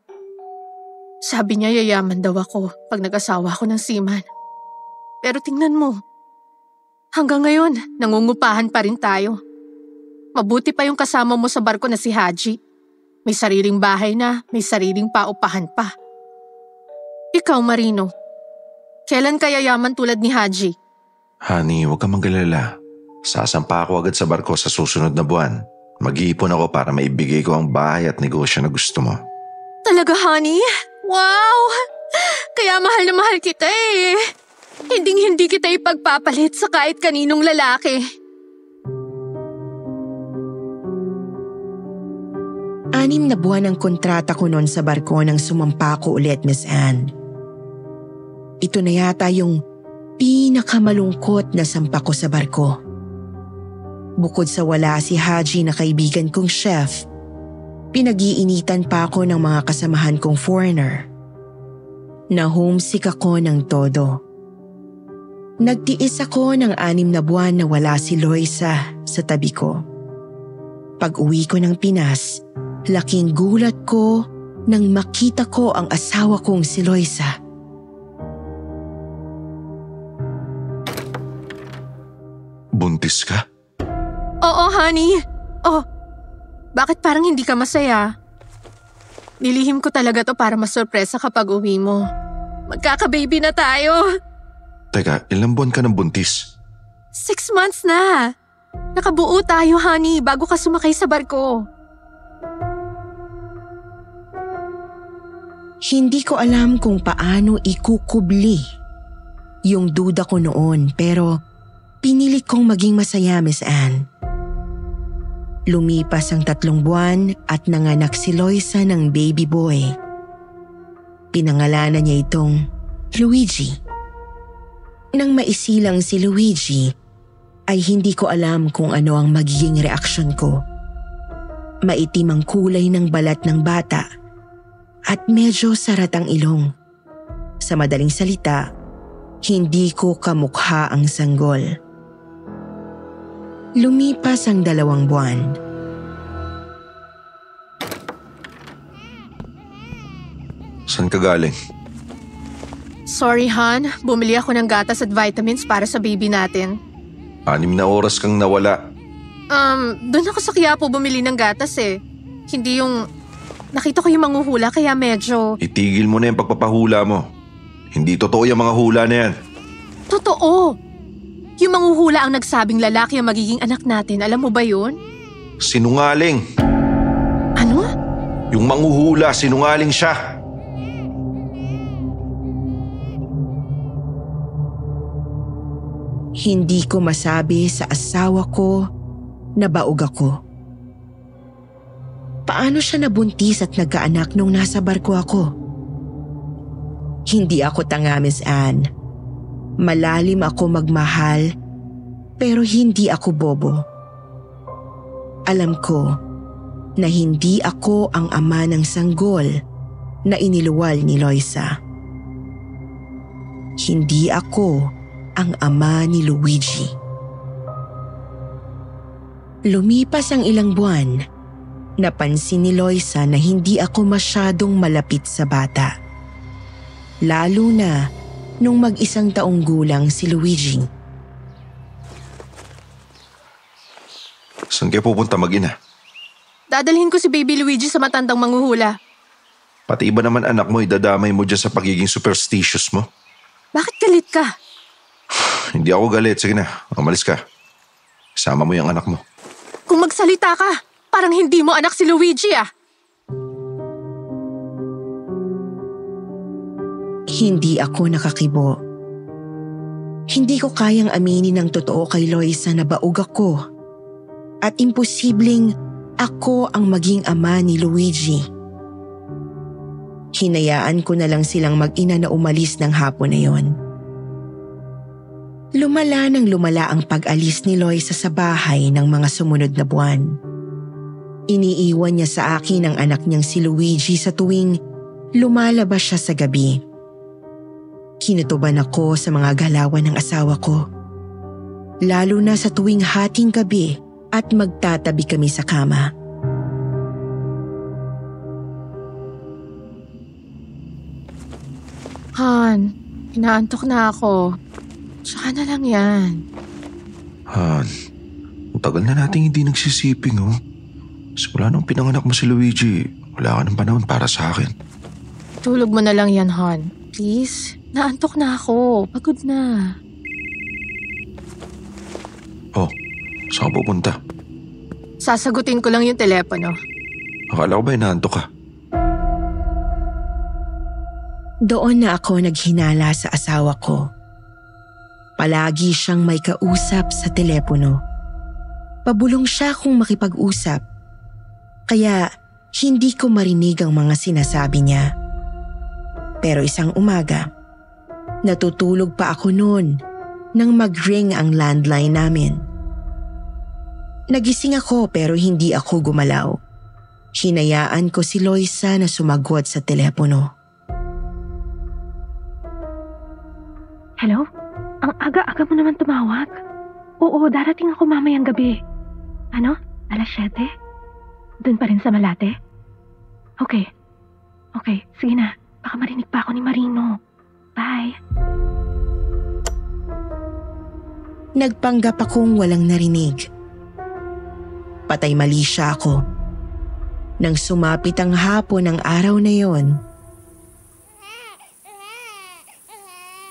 Sabi niya yayaman daw ako pag nag-asawa ako ng seaman. Pero tingnan mo, hanggang ngayon nangungupahan pa rin tayo. Mabuti pa yung kasama mo sa barko na si Haji. May sariling bahay na, may sariling paupahan pa. Ikaw, Marino, kailan kaya yaman tulad ni Haji? Honey, huwag ka manggalala. Sasampa ako agad sa barko sa susunod na buwan. Mag-iipon ako para maibigay ko ang bahay at negosyo na gusto mo. Talaga, honey? Wow! Kaya mahal na mahal kita eh. Hinding hindi kita ipagpapalit sa kahit kaninong lalaki. Anim na buwan ang kontrata ko noon sa barko nang sumampa ko ulit, Miss Anne. Ito na yata yung pinakamalungkot na sampa ko sa barko. Bukod sa wala si Haji na kaibigan kong chef, pinag-iinitan pa ako ng mga kasamahan kong foreigner. Na homesick ako ng todo. Nagtiis ako ng anim na buwan na wala si Loisa sa tabi ko. Pag uwi ko ng Pinas, laking gulat ko nang makita ko ang asawa kong si Loisa. Buntis ka? Oo, honey. Oh, bakit parang hindi ka masaya? Nilihim ko talaga to para masurpresa kapag uwi mo. Magkaka-baby na tayo. Teka, ilang buwan ka ng buntis? Six months na. Nakabuo tayo, honey, bago ka sumakay sa barko. Hindi ko alam kung paano ikukubli yung duda ko noon pero pinilit kong maging masaya, Miss Anne. Lumipas ang tatlong buwan at nanganak si Loisa ng baby boy. Pinangalanan niya itong Luigi. Nang maisilang si Luigi, ay hindi ko alam kung ano ang magiging reaksyon ko. Maitim ang kulay ng balat ng bata at medyo sarat ang ilong. Sa madaling salita, hindi ko kamukha ang sanggol. Lumipas ang dalawang buwan. Saan ka galing? Sorry, Han. Bumili ako ng gatas at vitamins para sa baby natin. Anim na oras kang nawala. Um, doon ako sa Quiapo bumili ng gatas eh. Hindi yung... Nakita ko yung manghuhula kaya medyo... Itigil mo na yung pagpapahula mo. Hindi totoo yung mga hula na yan. Totoo! Yung manghuhula ang nagsabing lalaki ang magiging anak natin. Alam mo ba yun? Sinungaling. Ano? Yung manghuhula, sinungaling siya. Hindi ko masabi sa asawa ko na baog ako. Paano siya nabuntis at nagkaanak nung nasa barko ako? Hindi ako tanga, Miss Anne. Malalim ako magmahal, pero hindi ako bobo. Alam ko na hindi ako ang ama ng sanggol na iniluwal ni Loisa. Hindi ako ang ama ni Luigi. Lumipas ang ilang buwan, napansin ni Loisa na hindi ako masyadong malapit sa bata. Lalo na nung mag-isang taong gulang si Luigi. kayo pupunta mag-ina? Dadalhin ko si Baby Luigi sa matandang manghuhula. Pati iba naman anak mo, idadamay mo dyan sa pagiging superstitious mo. Bakit galit ka? Hindi ako galit. Sige na, umalis ka. Sama mo yung anak mo. Kung magsalita ka, parang hindi mo anak si Luigi ah. Hindi ako nakakibo. Hindi ko kayang aminin ng totoo kay Loisa na baog ako. At imposibleng ako ang maging ama ni Luigi. Hinayaan ko na lang silang mag-ina na umalis ng hapon na yon. Lumala ng lumala ang pag-alis ni Loisa sa bahay ng mga sumunod na buwan. Iniiwan niya sa akin ang anak niyang si Luigi sa tuwing lumalabas siya sa gabi. Kinutuban ako sa mga galawan ng asawa ko. Lalo na sa tuwing hating gabi at magtatabi kami sa kama. Han, inaantok na ako. Tsaka na lang yan. Han, ang tagal na nating hindi nagsisiping oh. Simula nung pinanganak mo si Luigi, wala ka ng panahon para sa akin. Tulog mo na lang yan, Han. Please, naantok na ako. Pagod na. Oh, saan ka pupunta? Sasagutin ko lang yung telepono. Akala ko ba inaantok ka? Doon na ako naghinala sa asawa ko. Palagi siyang may kausap sa telepono. Pabulong siya kung makipag-usap. Kaya hindi ko marinig ang mga sinasabi niya. Pero isang umaga, natutulog pa ako noon nang mag-ring ang landline namin. Nagising ako pero hindi ako gumalaw. Hinayaan ko si Loisa na sumagot sa telepono. Hello? Ang aga-aga mo naman tumawag. Oo, darating ako mamayang gabi. Ano? Alas 7? Doon pa rin sa Malate? Okay. Okay, sige na. Baka marinig pa ako ni Marino. Bye. Nagpanggap akong walang narinig. Patay mali siya ako. Nang sumapit ang hapon ng araw na yon,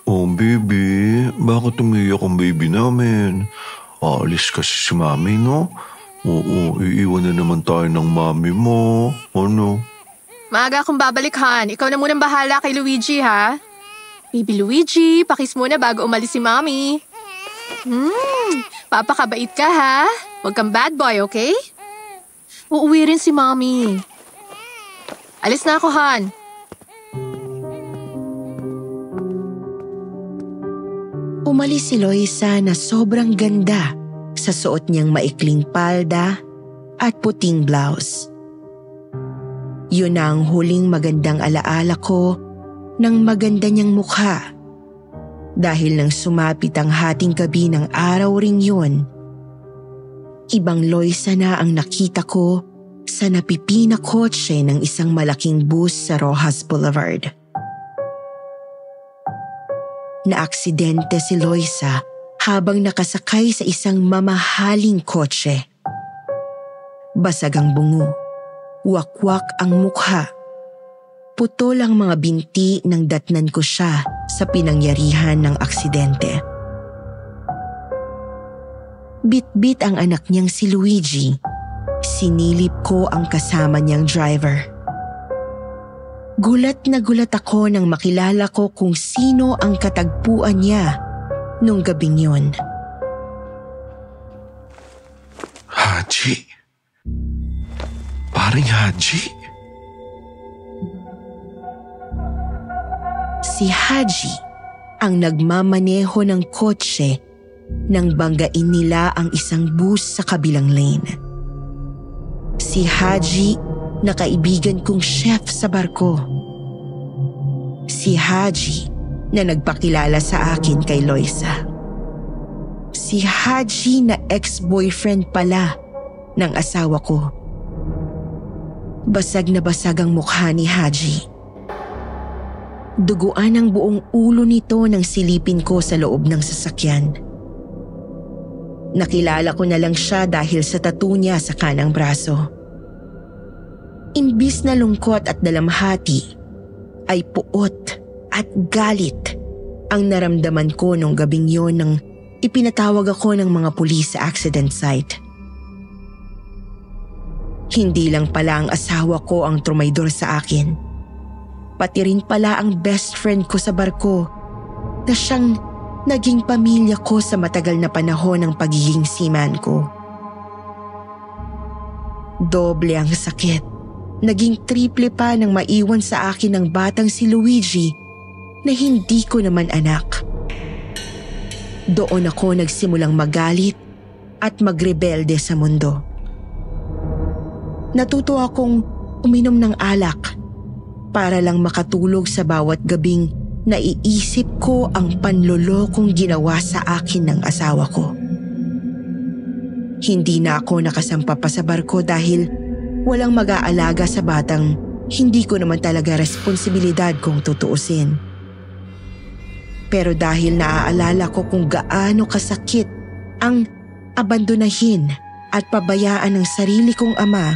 Oh, baby. Bakit umiyak ang baby namin? Aalis kasi si mami, no? Oo, iiwan na naman tayo ng mami mo. Ano? Maaga akong babalik, Han. Ikaw na munang bahala kay Luigi, ha? Baby Luigi, pakis muna bago umalis si Mommy. Hmm, papakabait ka, ha? Huwag kang bad boy, okay? Uuwi rin si Mommy. Alis na ako, Han. Umalis si Loisa na sobrang ganda sa suot niyang maikling palda at puting blouse. Yun na ang huling magandang alaala ko ng maganda niyang mukha. Dahil nang sumapit ang hating gabi ng araw ring yun, ibang Loisa na ang nakita ko sa napipina kotse ng isang malaking bus sa Rojas Boulevard. Naaksidente si Loisa habang nakasakay sa isang mamahaling kotse. Basag ang bungo, wakwak ang mukha. Putol ang mga binti nang datnan ko siya sa pinangyarihan ng aksidente. Bit-bit ang anak niyang si Luigi. Sinilip ko ang kasama niyang driver. Gulat na gulat ako nang makilala ko kung sino ang katagpuan niya nung gabing yon. Haji? Paring Haji? Si Haji ang nagmamaneho ng kotse nang banggain nila ang isang bus sa kabilang lane. Si Haji na kaibigan kong chef sa barko. Si Haji na nagpakilala sa akin kay Loisa. Si Haji na ex-boyfriend pala ng asawa ko. Basag na basag ang mukha ni Haji. Duguan ang buong ulo nito nang silipin ko sa loob ng sasakyan. Nakilala ko na lang siya dahil sa tattoo niya sa kanang braso. Imbis na lungkot at dalamhati, ay puot at galit ang naramdaman ko nung gabing yon nang ipinatawag ako ng mga pulis sa accident site. Hindi lang pala ang asawa ko ang trumaydor sa akin. Pati rin pala ang best friend ko sa barko na siyang naging pamilya ko sa matagal na panahon ng pagiging seaman ko. Doble ang sakit. Naging triple pa nang maiwan sa akin ng batang si Luigi na hindi ko naman anak. Doon ako nagsimulang magalit at magrebelde sa mundo. Natuto akong uminom ng alak para lang makatulog sa bawat gabing naiisip ko ang panlolokong ginawa sa akin ng asawa ko. Hindi na ako nakasampa pa sa barko dahil walang mag-aalaga sa batang hindi ko naman talaga responsibilidad kung tutuusin. Pero dahil naaalala ko kung gaano kasakit ang abandonahin at pabayaan ng sarili kong ama,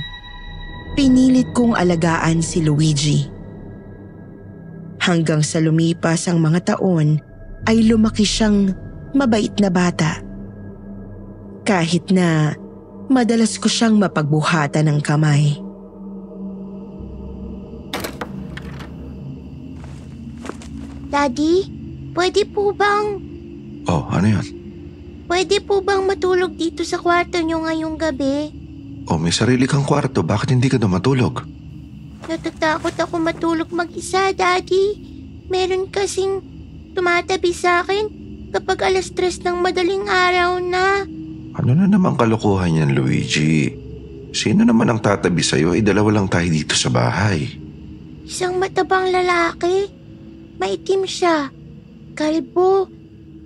pinilit kong alagaan si Luigi. Hanggang sa lumipas ang mga taon ay lumaki siyang mabait na bata. Kahit na madalas ko siyang mapagbuhatan ng kamay. Daddy, pwede po bang, Oh, ano yan? pwede po bang matulog dito sa kwarto niyo ngayong gabi? Oh, may sarili kang kwarto. Bakit hindi ka doon matulog? Natatakot ako matulog mag-isa, Daddy. Meron kasing tumatabi sa akin kapag alas tres ng madaling araw na. Ano na naman kalokohan yan, Luigi? Sino naman ang tatabi sa'yo? Eh, dalawa lang tayo dito sa bahay. Isang matabang lalaki. Maitim siya. Kalbo.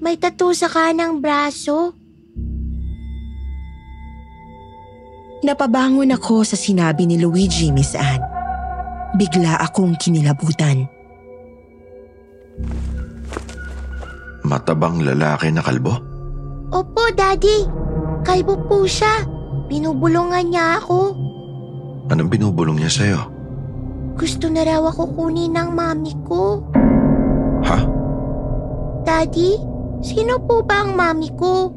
May tattoo sa kanang braso. Napabangon ako sa sinabi ni Luigi, Miss Anne. Bigla akong kinilabutan. Matabang lalaki na kalbo? Opo, Daddy. Kalbo po siya. Binubulungan niya ako. Anong binubulong niya sa'yo? Gusto na raw ako kunin ng mami ko. Ha? Daddy, sino po ba ang mami ko?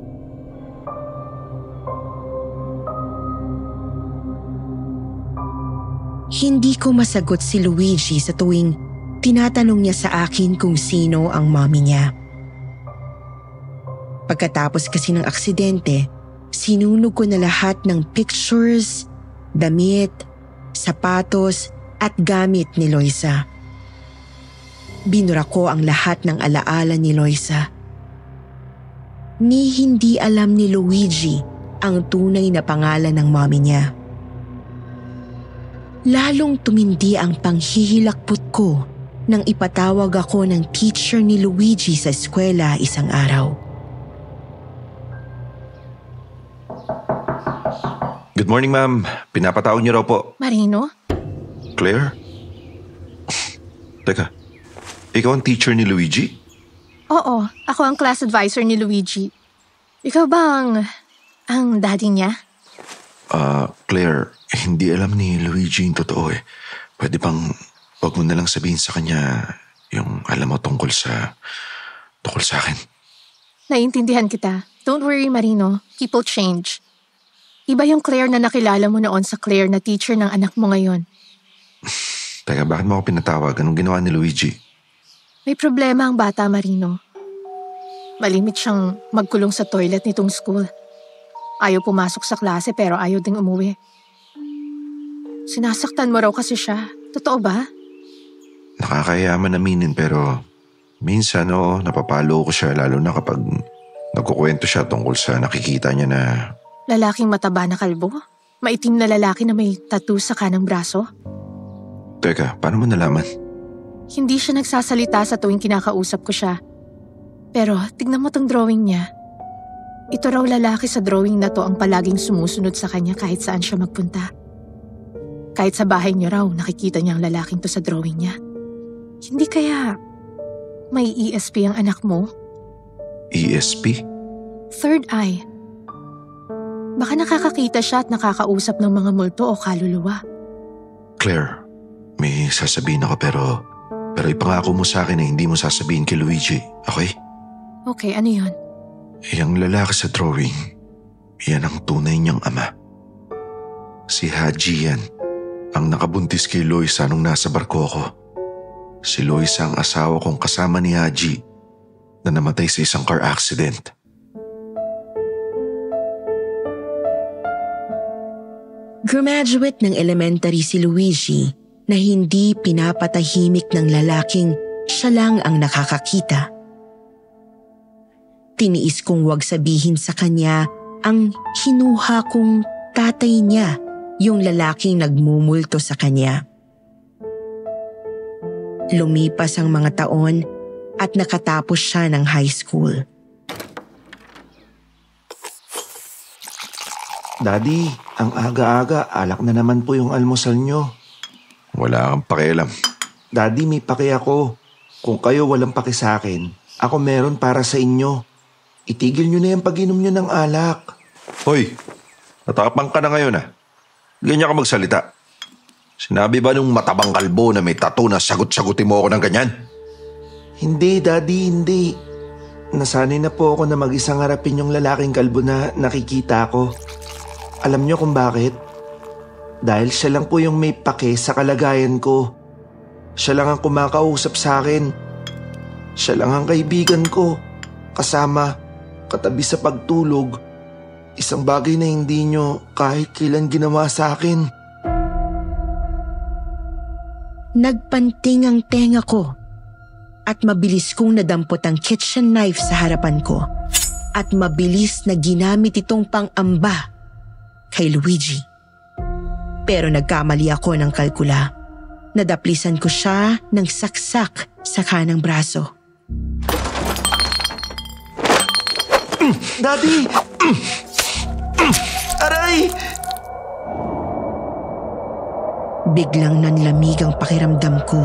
Hindi ko masagot si Luigi sa tuwing tinatanong niya sa akin kung sino ang mommy niya. Pagkatapos kasi ng aksidente, sinunog ko na lahat ng pictures, damit, sapatos at gamit ni Loisa. Binura ko ang lahat ng alaala ni Loisa. Ni hindi alam ni Luigi ang tunay na pangalan ng mommy niya. Lalong tumindi ang panghihilakpot ko nang ipatawag ako ng teacher ni Luigi sa eskwela isang araw. Good morning, ma'am. Pinapatawag niyo raw po. Marino? Claire? Teka, ikaw ang teacher ni Luigi? Oo, ako ang class advisor ni Luigi. Ikaw bang ang daddy niya? Ah, Claire, hindi alam ni Luigi yung totoo eh. Pwede bang wag mo na lang sabihin sa kanya yung alam mo tungkol sa... tungkol sa akin. Naiintindihan kita. Don't worry, Marino. People change. Iba yung Claire na nakilala mo noon sa Claire na teacher ng anak mo ngayon. Teka, bakit mo ako pinatawag? Anong ginawa ni Luigi? May problema ang bata, Marino. Malimit siyang magkulong sa toilet nitong school. Ayaw pumasok sa klase pero ayaw ding umuwi. Sinasaktan mo raw kasi siya. Totoo ba? Nakakayaman aminin pero minsan oo, napapalo ko siya lalo na kapag nagkukwento siya tungkol sa nakikita niya na Lalaking mataba na kalbo? Maitim na lalaki na may tattoo sa kanang braso? Teka, paano mo nalaman? Hindi siya nagsasalita sa tuwing kinakausap ko siya. Pero tignan mo tong drawing niya. Ito raw lalaki sa drawing na to ang palaging sumusunod sa kanya kahit saan siya magpunta. Kahit sa bahay niyo raw, nakikita niya ang lalaking to sa drawing niya. Hindi kaya may ESP ang anak mo? ESP? Third eye. Baka nakakakita siya at nakakausap ng mga multo o kaluluwa. Claire, may sasabihin ako pero... Pero ipangako mo sa akin na hindi mo sasabihin kay Luigi, okay? Okay, ano yun? Yang lalaki sa drawing, yan ang tunay niyang ama. Si Haji yan, ang nakabuntis kay Loisa nung nasa barko ko. Si Loisa ang asawa kong kasama ni Haji na namatay sa isang car accident. Graduate ng elementary si Luigi na hindi pinapatahimik ng lalaking siya lang ang nakakakita. Tiniis kong wag sabihin sa kanya ang hinuha kong tatay niya yung lalaking nagmumulto sa kanya. Lumipas ang mga taon at nakatapos siya ng high school. Daddy, ang aga-aga, alak na naman po yung almusal nyo. Wala kang pakialam. Daddy, may paki ako. Kung kayo walang paki sa akin, ako meron para sa inyo. Itigil nyo na yung pag-inom nyo ng alak. Hoy, natapang ka na ngayon ah. Ganyan ka magsalita. Sinabi ba nung matabang kalbo na may tattoo na sagot-sagutin mo ako ng ganyan? Hindi, Daddy, hindi. Nasanay na po ako na mag-isang harapin yung lalaking kalbo na nakikita ko. Alam niyo kung bakit? Dahil siya lang po yung may pake sa kalagayan ko. Siya lang ang kumakausap sa akin. Siya lang ang kaibigan ko. Kasama, katabi sa pagtulog. Isang bagay na hindi nyo kahit kailan ginawa sa akin. Nagpanting ang tenga ko at mabilis kong nadampot ang kitchen knife sa harapan ko at mabilis na ginamit itong pang-amba kay Luigi. Pero nagkamali ako ng kalkula. Nadaplisan ko siya ng saksak sa kanang braso. Daddy! Aray! Biglang nanlamig ang pakiramdam ko.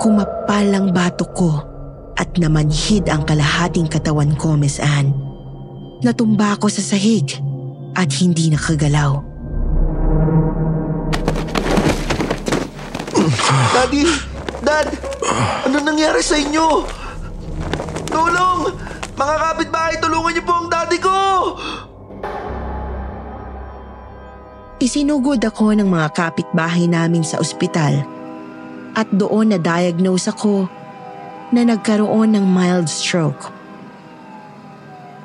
Kumapal ang batok ko at namanhid ang kalahating katawan ko, Miss Anne. Natumba ako sa sahig at hindi nakagalaw. Daddy! Dad! Ano nangyari sa inyo? Tulong! Mga kapitbahay, tulungan niyo po ang daddy ko! Isinugod ako ng mga kapitbahay namin sa ospital at doon na-diagnose ako na nagkaroon ng mild stroke.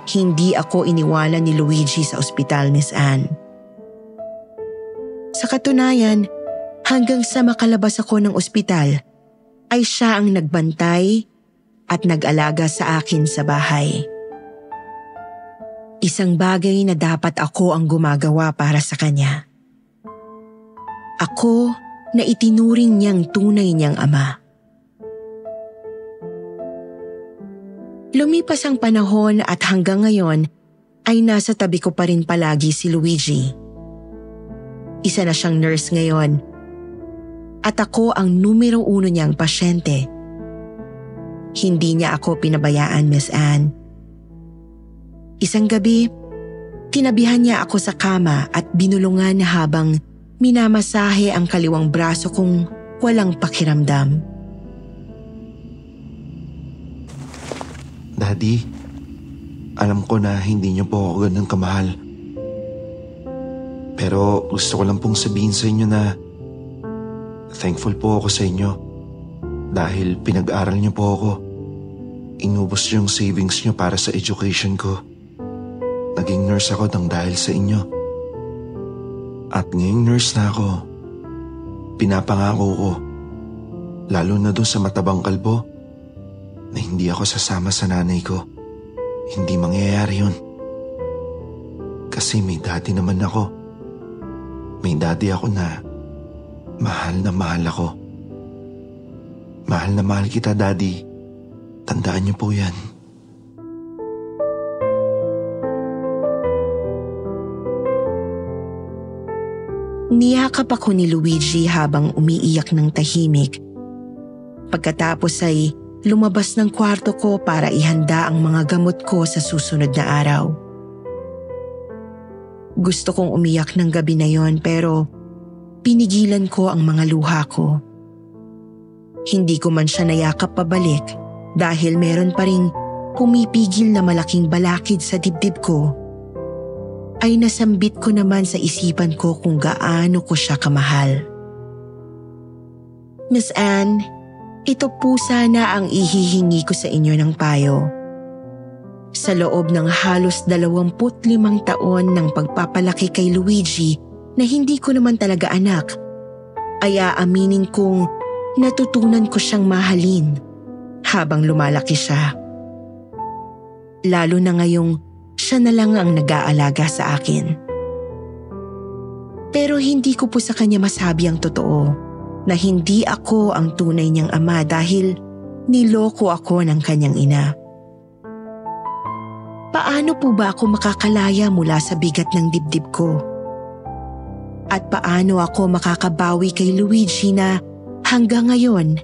Hindi ako iniwanan ni Luigi sa ospital, Miss Anne. Sa katunayan, hanggang sa makalabas ako ng ospital, ay siya ang nagbantay at nag-alaga sa akin sa bahay. Isang bagay na dapat ako ang gumagawa para sa kanya. Ako na itinuring niyang tunay niyang ama. Lumipas ang panahon at hanggang ngayon ay nasa tabi ko pa rin palagi si Luigi. Isa na siyang nurse ngayon at ako ang numero uno niyang pasyente. Hindi niya ako pinabayaan, Miss Anne. Isang gabi, tinabihan niya ako sa kama at binulungan habang minamasahe ang kaliwang braso kong walang pakiramdam. Daddy, alam ko na hindi niyo po ako ganun kamahal. Pero gusto ko lang pong sabihin sa inyo na thankful po ako sa inyo dahil pinag-aral niyo po ako. Inubos yung savings niyo para sa education ko. Naging nurse ako nang dahil sa inyo. At ngayong nurse na ako, pinapangako ko, lalo na doon sa matabang kalbo, na hindi ako sasama sa nanay ko. Hindi mangyayari yun. Kasi may daddy naman ako. May daddy ako na mahal na mahal ako. Mahal na mahal kita, daddy. Tandaan niyo po yan. Niyakap ako ni Luigi habang umiiyak ng tahimik. Pagkatapos ay lumabas ng kwarto ko para ihanda ang mga gamot ko sa susunod na araw. Gusto kong umiyak ng gabi na yon pero pinigilan ko ang mga luha ko. Hindi ko man siya nayakap pabalik dahil meron pa rin pumipigil na malaking balakid sa dibdib ko. Ay nasambit ko naman sa isipan ko kung gaano ko siya kamahal. Miss Anne, ito po sana ang ihihingi ko sa inyo ng payo. Sa loob ng halos 25 taon ng pagpapalaki kay Luigi na hindi ko naman talaga anak, ay aaminin kong natutunan ko siyang mahalin habang lumalaki siya. Lalo na ngayong siya na lang ang nag-aalaga sa akin. Pero hindi ko po sa kanya masabi ang totoo na hindi ako ang tunay niyang ama dahil niloko ako ng kanyang ina. Paano po ba ako makakalaya mula sa bigat ng dibdib ko? At paano ako makakabawi kay Luigi na hanggang ngayon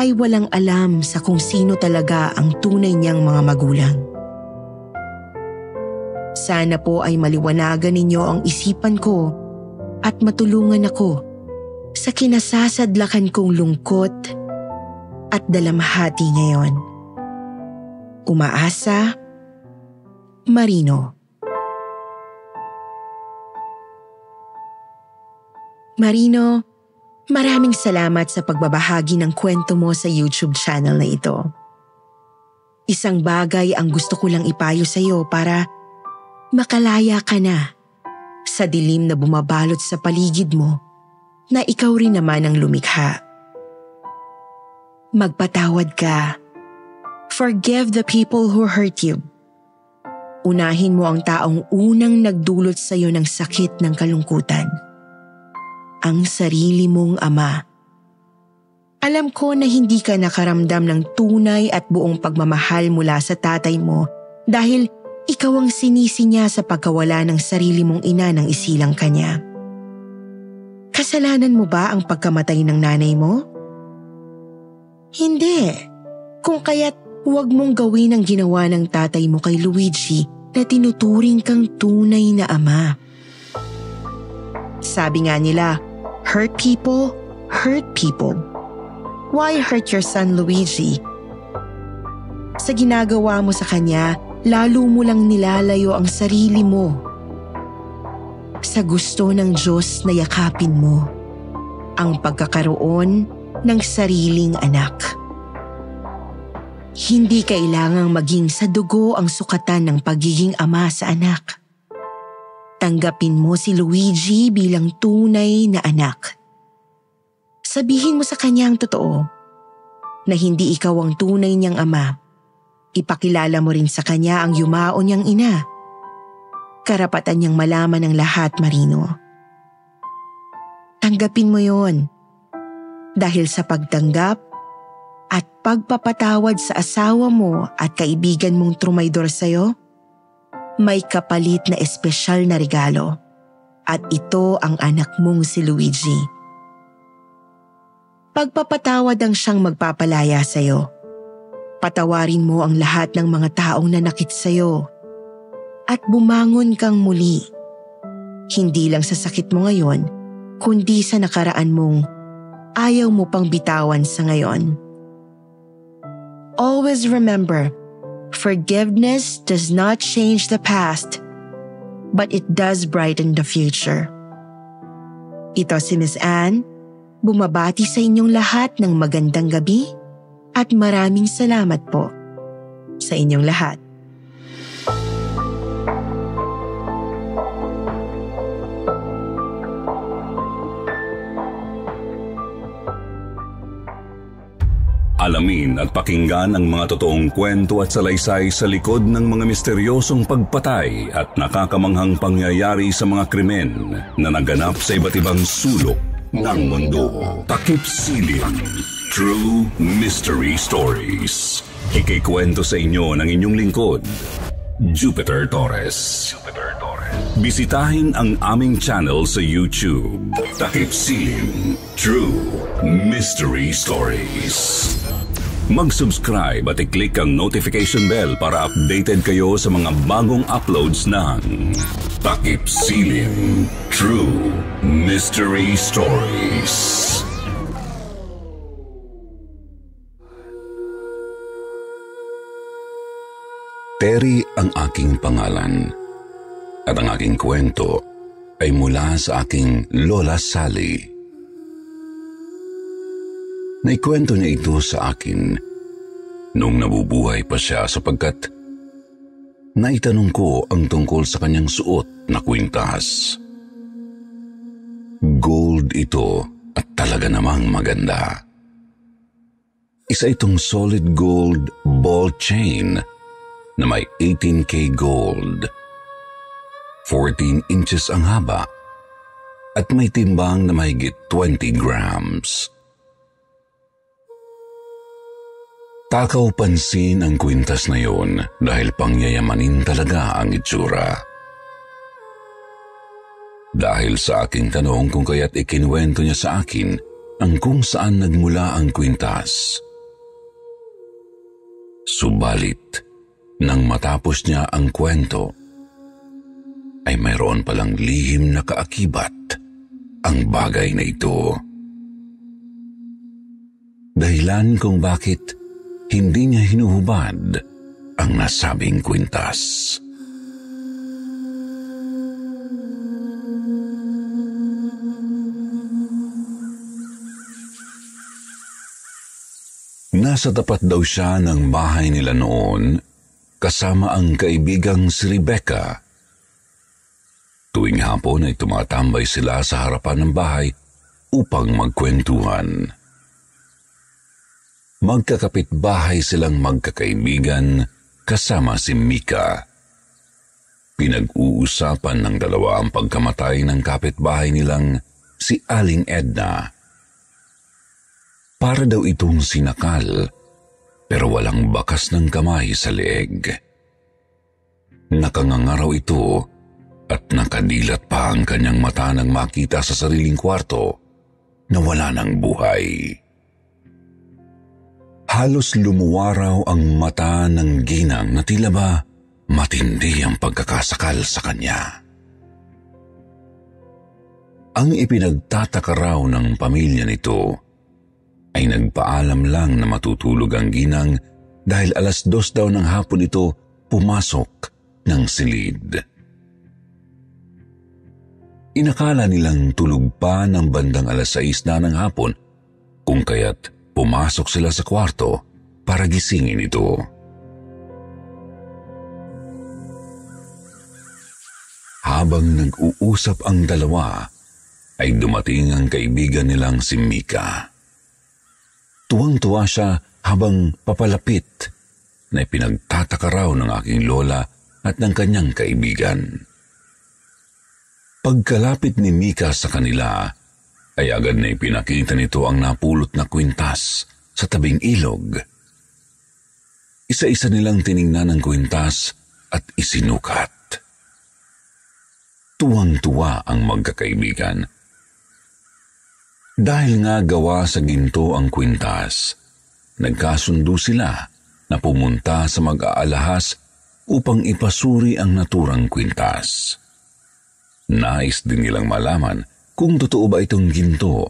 ay walang alam sa kung sino talaga ang tunay niyang mga magulang? Sana po ay maliwanagan ninyo ang isipan ko at matulungan ako sa kinasasadlakan kong lungkot at dalamhati ngayon. Umaasa, Marino. Marino, maraming salamat sa pagbabahagi ng kwento mo sa YouTube channel na ito. Isang bagay ang gusto ko lang ipayo sa iyo para makalaya ka na sa dilim na bumabalot sa paligid mo na ikaw rin naman ang lumikha. Magpatawad ka. Forgive the people who hurt you. Unahin mo ang taong unang nagdulot sa iyo ng sakit ng kalungkutan. Ang sarili mong ama. Alam ko na hindi ka nakaramdam ng tunay at buong pagmamahal mula sa tatay mo dahil ikaw ang sinisi niya sa pagkawala ng sarili mong ina ng isilang kanya. Kasalanan mo ba ang pagkamatay ng nanay mo? Hindi. Kung kaya't huwag mong gawin ang ginawa ng tatay mo kay Luigi na tinuturing kang tunay na ama. Sabi nga nila, hurt people, hurt people. Why hurt your son Luigi? Sa ginagawa mo sa kanya, lalo mo lang nilalayo ang sarili mo. Sa gusto ng Diyos na yakapin mo ang pagkakaroon ng sariling anak. Hindi kailangang maging sa dugo ang sukatan ng pagiging ama sa anak. Tanggapin mo si Luigi bilang tunay na anak. Sabihin mo sa kanya ang totoo na hindi ikaw ang tunay niyang ama. Ipakilala mo rin sa kanya ang yumao niyang ina. Karapatan niyang malaman ang lahat, Marino. Tanggapin mo yon. Dahil sa pagtanggap at pagpapatawad sa asawa mo at kaibigan mong trumaydor sa'yo, may kapalit na espesyal na regalo. At ito ang anak mong si Luigi. Pagpapatawad ang siyang magpapalaya sa'yo. Patawarin mo ang lahat ng mga taong nanakit sa'yo. At bumangon kang muli. Hindi lang sa sakit mo ngayon, kundi sa nakaraan mong ayaw mo pang bitawan sa ngayon. Always remember, forgiveness does not change the past, but it does brighten the future. Ito si Miss Anne, bumabati sa inyong lahat ng magandang gabi at maraming salamat po sa inyong lahat. Alamin at pakinggan ang mga totoong kwento at salaysay sa likod ng mga misteryosong pagpatay at nakakamanghang pangyayari sa mga krimen na naganap sa iba't ibang sulok ng mundo. Takip Silim True Mystery Stories Ikikwento sa inyo ng inyong lingkod, Jupiter Torres. Jupiter Torres. Bisitahin ang aming channel sa YouTube. Takip Silim True Mystery Stories. mag-subscribe at i-click ang notification bell para updated kayo sa mga bagong uploads ng Takip Silim True Mystery Stories. Terry ang aking pangalan at ang aking kwento ay mula sa aking Lola Sally. Naikwento niya ito sa akin nung nabubuhay pa siya sapagkat naitanong ko ang tungkol sa kanyang suot na kwintas. Gold ito at talaga namang maganda. Isa itong solid gold ball chain na may 18K gold. 14 inches ang haba at may timbang na mahigit 20 grams. Takaw pansin ang kwintas na yun dahil pangyayamanin talaga ang itsura. Dahil sa aking tanong kung kaya't ikinwento niya sa akin ang kung saan nagmula ang kwintas. Subalit, nang matapos niya ang kwento, ay mayroon palang lihim na kaakibat ang bagay na ito. Dahilan kung bakit hindi niya hinuhubad ang nasabing kwintas. Nasa tapat daw siya ng bahay nila noon kasama ang kaibigang si Rebecca. Tuwing hapon ay tumatambay sila sa harapan ng bahay upang magkwentuhan. Magkakapit bahay silang magkakaibigan kasama si Mika. Pinag-uusapan ng dalawa ang pagkamatay ng kapitbahay nilang si Aling Edna. Para daw itong sinakal pero walang bakas ng kamay sa leeg. Nakangangaraw ito at nakadilat pa ang kanyang mata nang makita sa sariling kwarto na wala ng buhay. Halos lumuwaraw ang mata ng ginang na tila ba matindi ang pagkakasakal sa kanya. Ang ipinagtataka raw ng pamilya nito ay nagpaalam lang na matutulog ang ginang dahil alas dos daw ng hapon ito pumasok ng silid. Inakala nilang tulog pa ng bandang alas 6 na ng hapon kung kaya't pumasok sila sa kwarto para gisingin ito. Habang nag-uusap ang dalawa, ay dumating ang kaibigan nilang si Mika. Tuwang-tuwa siya habang papalapit na ipinagtataka raw ng aking lola at ng kanyang kaibigan. Pagkalapit ni Mika sa kanila, ay agad na ipinakita nito ang napulot na kwintas sa tabing ilog. Isa-isa nilang tiningnan ang kwintas at isinukat. Tuwang-tuwa ang magkakaibigan. Dahil nga gawa sa ginto ang kwintas, nagkasundo sila na pumunta sa mag-aalahas upang ipasuri ang naturang kwintas. Nais din nilang malaman kung totoo ba itong ginto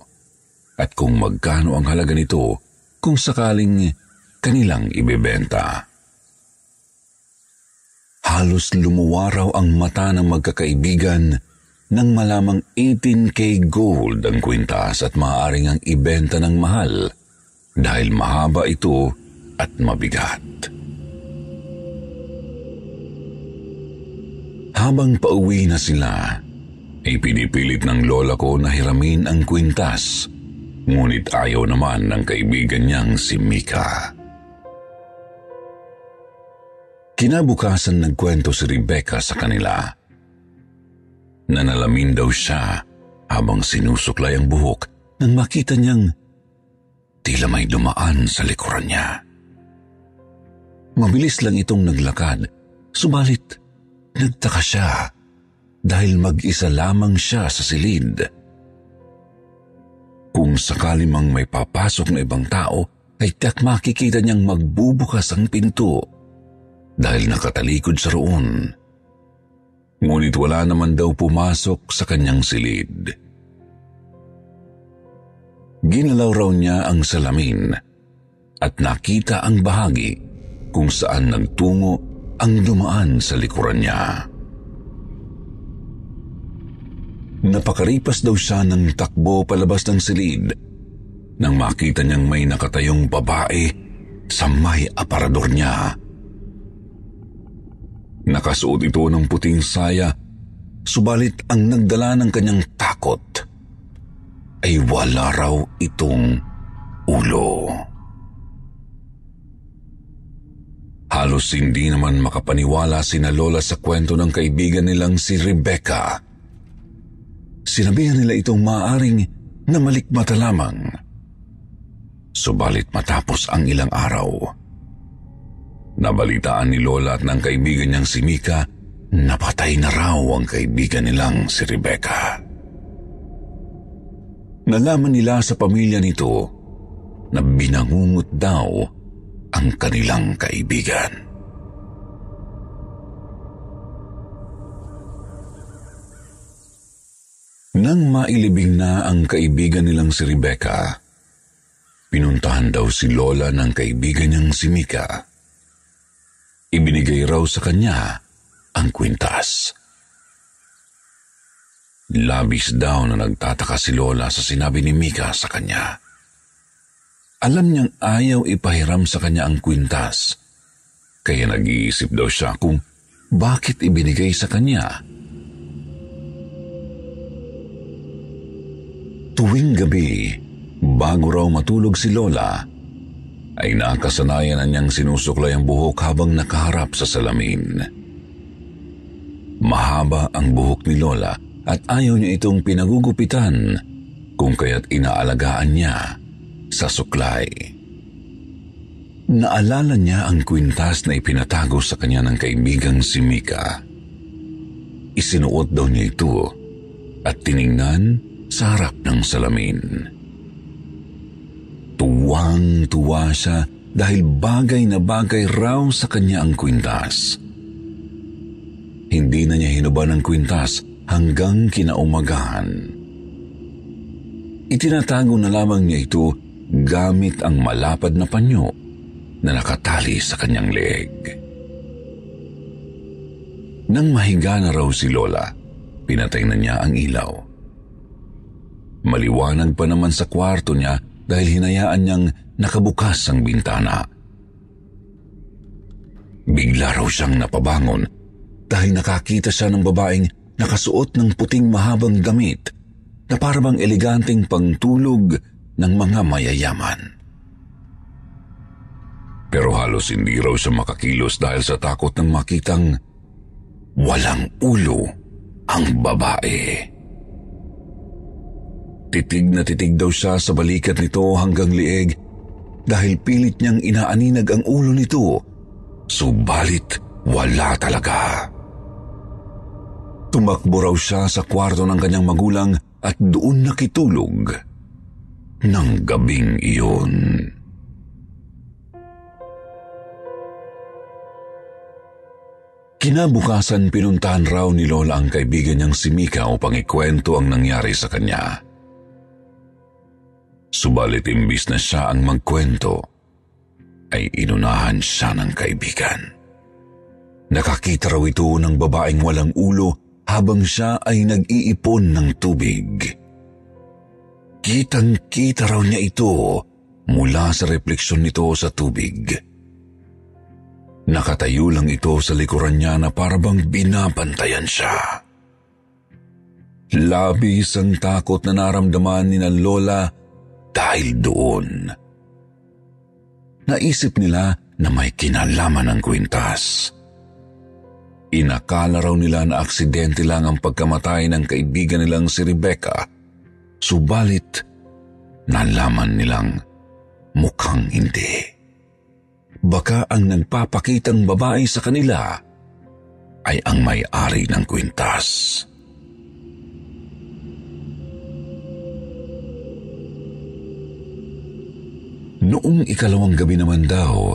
at kung magkano ang halaga nito kung sakaling kanilang ibebenta. Halos lumuwaraw ang mata ng magkakaibigan nang malamang 18k gold ang kwintas at maaaring ang ibenta ng mahal dahil mahaba ito at mabigat. Habang pauwi na sila, ay pinipilit ng lola ko na hiramin ang kwintas, ngunit ayaw naman ng kaibigan niyang si Mika. Kinabukasan nagkwento si Rebecca sa kanila Nanalamin daw siya habang sinusuklay ang buhok nang makita niyang tila may dumaan sa likuran niya. Mabilis lang itong naglakad, subalit nagtaka siya dahil mag-isa lamang siya sa silid. Kung sakali mang may papasok na ibang tao, ay tiyak makikita niyang magbubukas ang pinto dahil nakatalikod sa roon. Ngunit wala naman daw pumasok sa kanyang silid. Ginalaw raw niya ang salamin at nakita ang bahagi kung saan nagtungo ang dumaan sa likuran niya. Napakaripas daw siya ng takbo palabas ng silid nang makita niyang may nakatayong babae sa may aparador niya. Nakasuot ito ng puting saya, subalit ang nagdala ng kanyang takot ay wala raw itong ulo. Halos hindi naman makapaniwala sina Lola sa kwento ng kaibigan nilang si Rebecca. Sinabihan nila itong maaring na malikmata lamang. Subalit matapos ang ilang araw, nabalitaan ni Lola at ng kaibigan niyang si Mika napatay na raw ang kaibigan nilang si Rebecca. Nalaman nila sa pamilya nito na binangungot daw ang kanilang kaibigan. Nang mailibing na ang kaibigan nilang si Rebecca, pinuntahan daw si Lola ng kaibigan niyang si Mika. Ibinigay raw sa kanya ang kwintas. Labis daw na nagtataka si Lola sa sinabi ni Mika sa kanya. Alam niyang ayaw ipahiram sa kanya ang kwintas, kaya nag-iisip daw siya kung bakit ibinigay sa kanya. Tuwing gabi, bago raw matulog si Lola, ay nakasanayan na niyang sinusuklay ang buhok habang nakaharap sa salamin. Mahaba ang buhok ni Lola at ayaw niya itong pinagugupitan kung kaya't inaalagaan niya sa suklay. Naalala niya ang kwintas na ipinatago sa kanya ng kaibigang si Mika. Isinuot daw niya ito at tiningnan sa harap ng salamin. Tuwang-tuwa siya dahil bagay na bagay raw sa kanya ang kwintas. Hindi na niya hinuba ng kwintas hanggang kinaumagahan. Itinatago na lamang niya ito gamit ang malapad na panyo na nakatali sa kanyang leeg. Nang mahiga na raw si Lola, pinatay na niya ang ilaw. Maliwanag pa naman sa kwarto niya dahil hinayaan niyang nakabukas ang bintana. Bigla raw siyang napabangon dahil nakakita siya ng babaeng nakasuot ng puting mahabang damit na parang eleganteng pangtulog ng mga mayayaman. Pero halos hindi raw siya makakilos dahil sa takot ng makitang walang ulo ang babae. Titig na titig daw siya sa balikat nito hanggang lieg dahil pilit niyang inaaninag ang ulo nito, subalit wala talaga. Tumakbo raw siya sa kwarto ng kanyang magulang at doon nakitulog ng gabing iyon. Kinabukasan pinuntahan raw ni Lola ang kaibigan niyang si Mika upang ikwento ang nangyari sa kanya. Subalit imbis na siya ang magkwento, ay inunahan siya ng kaibigan. Nakakita raw ito ng babaeng walang ulo habang siya ay nag-iipon ng tubig. Kitang-kita raw niya ito mula sa refleksyon nito sa tubig. Nakatayo lang ito sa likuran niya na parabang binabantayan siya. Labis ang takot na naramdaman ni na Lola dahil doon. Naisip nila na may kinalaman ng kwintas. Inakala raw nila na aksidente lang ang pagkamatay ng kaibigan nilang si Rebecca, subalit nalaman nilang mukhang hindi. Baka ang nagpapakitang babae sa kanila ay ang may-ari ng kwintas. Noong ikalawang gabi naman daw,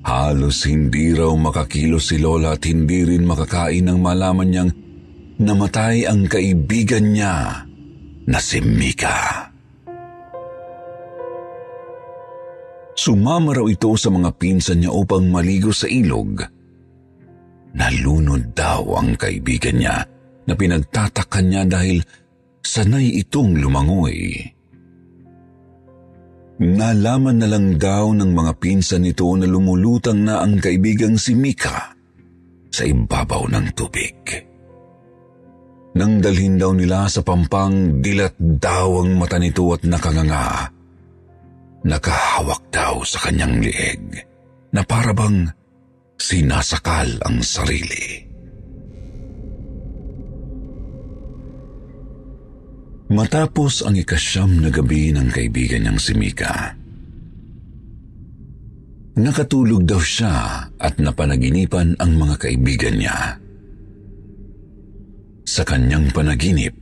halos hindi raw makakilos si Lola at hindi rin makakain nang malaman niyang namatay ang kaibigan niya na si Mika. Sumama raw ito sa mga pinsan niya upang maligo sa ilog. Nalunod daw ang kaibigan niya na pinagtatakan niya dahil sanay itong lumangoy. Nalaman na lang daw ng mga pinsan nito na lumulutang na ang kaibigang si Mika sa ibabaw ng tubig. Nang dalhin daw nila sa pampang, dilat daw ang mata nito at nakanganga. Nakahawak daw sa kanyang lieg na parabang sinasakal ang sarili. Matapos ang ikasyam na gabi ng kaibigan niyang si Mika, nakatulog daw siya at napanaginipan ang mga kaibigan niya. Sa kanyang panaginip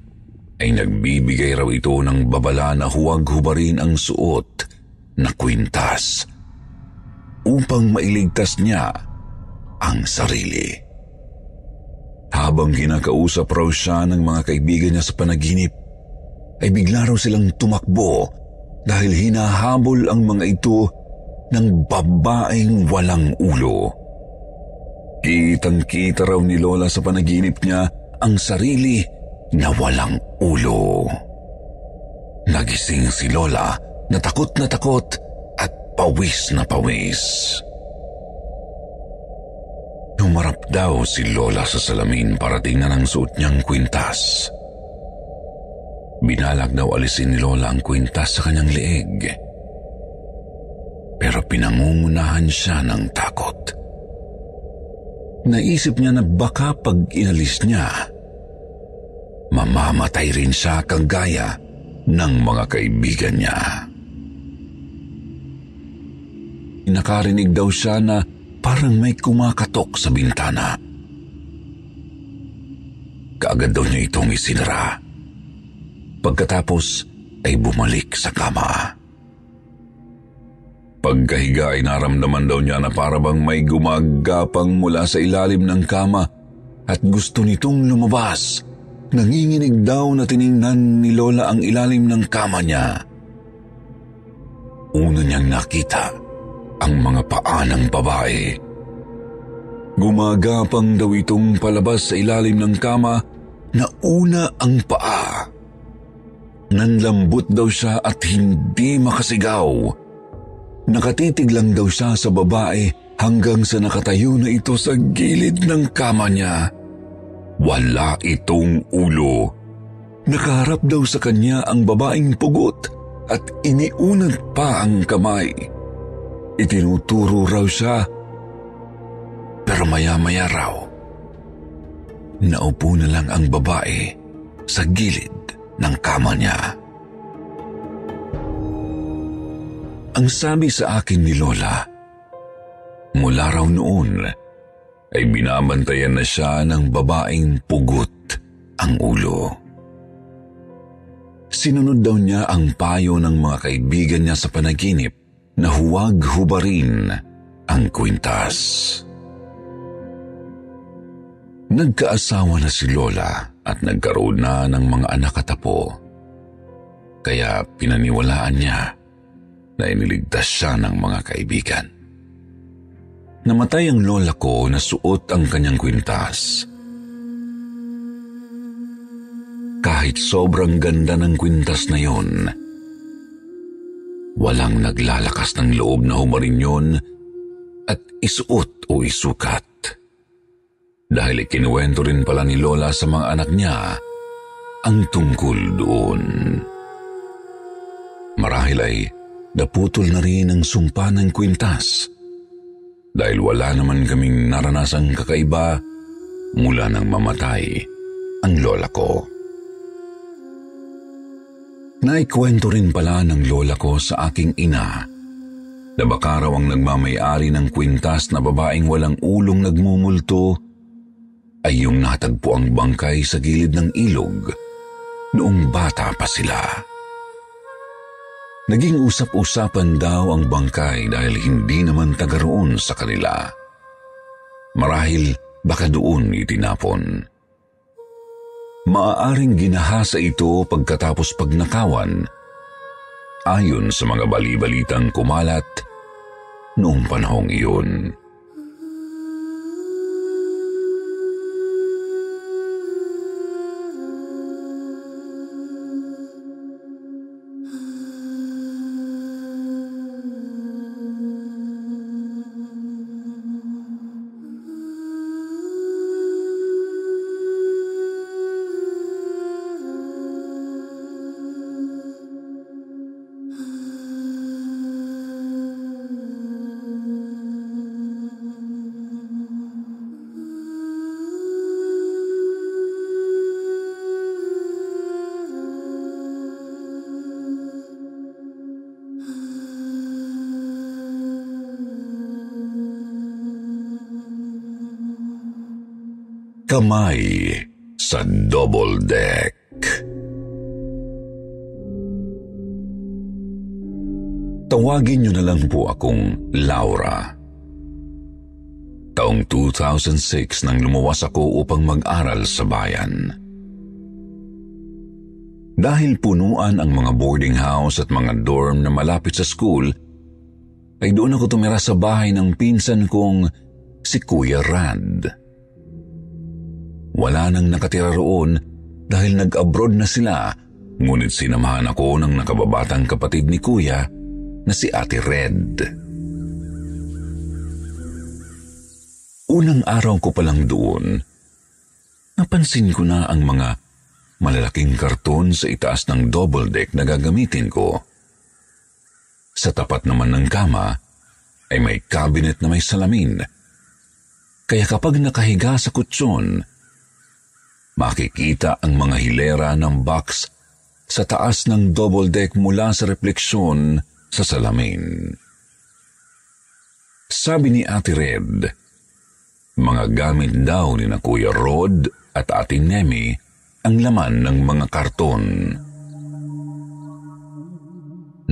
ay nagbibigay raw ito ng babala na huwag hubarin ang suot na kwintas upang mailigtas niya ang sarili. Habang kinakausap raw siya ng mga kaibigan niya sa panaginip, ay bigla raw silang tumakbo dahil hinahabol ang mga ito ng babaeng walang ulo. Kitang-kita raw ni Lola sa panaginip niya ang sarili na walang ulo. Nagising si Lola na takot na takot at pawis na pawis. Humarap daw si Lola sa salamin para tingnan ang suot niyang kwintas. Binalag daw alisin ni Lola ang kwintas sa kanyang leeg. Pero pinangungunahan siya ng takot. Naisip niya na baka pag inalis niya, mamamatay rin siya kagaya ng mga kaibigan niya. Nakarinig daw siya na parang may kumakatok sa bintana. Kaagad daw niya itong isinara. Pagkatapos ay bumalik sa kama. Pagkahiga ay naramdaman daw niya na parabang may gumagapang mula sa ilalim ng kama at gusto nitong lumabas. Nanginginig daw na tiningnan ni Lola ang ilalim ng kama niya. Una niyang nakita ang mga paa ng babae. Gumagapang daw itong palabas sa ilalim ng kama na una ang paa. Nanlambot daw siya at hindi makasigaw. Nakatitig lang daw siya sa babae hanggang sa nakatayo na ito sa gilid ng kama niya. Wala itong ulo. Nakaharap daw sa kanya ang babaeng pugot at iniunat pa ang kamay. Itinuturo raw siya. Pero maya-maya raw, naupo na lang ang babae sa gilid ng kama niya. Ang sabi sa akin ni Lola, mula raw noon ay binabantayan na siya ng babaeng pugot ang ulo. Sinunod daw niya ang payo ng mga kaibigan niya sa panaginip na huwag hubarin ang kwintas. Nagkaasawa na si Lola at nagkaroon na ng mga anak at apo. Kaya pinaniwalaan niya na iniligtas siya ng mga kaibigan. Namatay ang lola ko na suot ang kanyang kwintas. Kahit sobrang ganda ng kwintas na yon, walang naglalakas ng loob na humarin yon at isuot o isukat dahil ikinuwento rin pala ni Lola sa mga anak niya ang tungkol doon. Marahil ay naputol na rin ang sumpa ng kwintas dahil wala naman kaming naranasang kakaiba mula nang mamatay ang lola ko. Naikwento rin pala ng lola ko sa aking ina na baka raw ang nagmamayari ng kwintas na babaeng walang ulong nagmumulto ay yung natagpo ang bangkay sa gilid ng ilog noong bata pa sila. Naging usap-usapan daw ang bangkay dahil hindi naman taga roon sa kanila. Marahil baka doon itinapon. Maaaring ginahasa ito pagkatapos pagnakawan ayon sa mga balibalitang kumalat noong panahong iyon. Kamay sa double deck. Tawagin niyo na lang po akong Laura. Taong 2006 nang lumuwas ako upang mag-aral sa bayan. Dahil punuan ang mga boarding house at mga dorm na malapit sa school, ay doon ako tumira sa bahay ng pinsan kong si Kuya Rand. Wala nang nakatira roon dahil nag-abroad na sila, ngunit sinamahan ako ng nakababatang kapatid ni Kuya na si Ate Red. Unang araw ko pa lang doon, napansin ko na ang mga malalaking karton sa itaas ng double deck na gagamitin ko. Sa tapat naman ng kama ay may cabinet na may salamin. Kaya kapag nakahiga sa kutsyon, makikita ang mga hilera ng box sa taas ng double deck mula sa refleksyon sa salamin. Sabi ni Ate Red, mga gamit daw ni na Kuya Rod at Ate Nemi ang laman ng mga karton.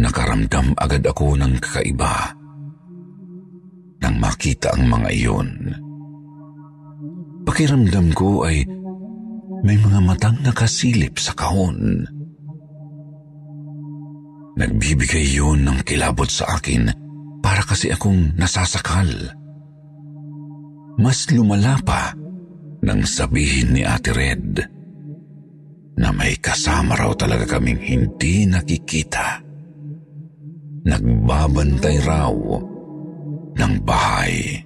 Nakaramdam agad ako ng kakaiba nang makita ang mga iyon. Pakiramdam ko ay may mga matang nakasilip sa kahon. Nagbibigay yun ng kilabot sa akin para kasi akong nasasakal. Mas lumala pa nang sabihin ni Ate Red na may kasama raw talaga kaming hindi nakikita. Nagbabantay raw ng bahay.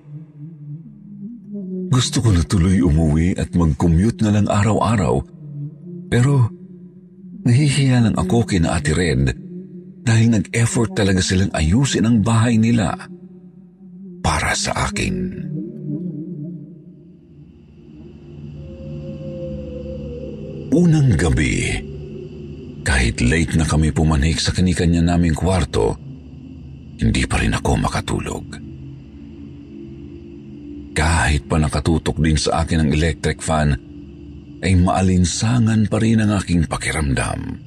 Gusto ko na tuloy umuwi at mag-commute na lang araw-araw. Pero nahihiya lang ako kina Ate Red dahil nag-effort talaga silang ayusin ang bahay nila para sa akin. Unang gabi, kahit late na kami pumanik sa kanikanya naming kwarto, hindi pa rin ako makatulog. Kahit pa nakatutok din sa akin ang electric fan, ay maalinsangan pa rin ang aking pakiramdam.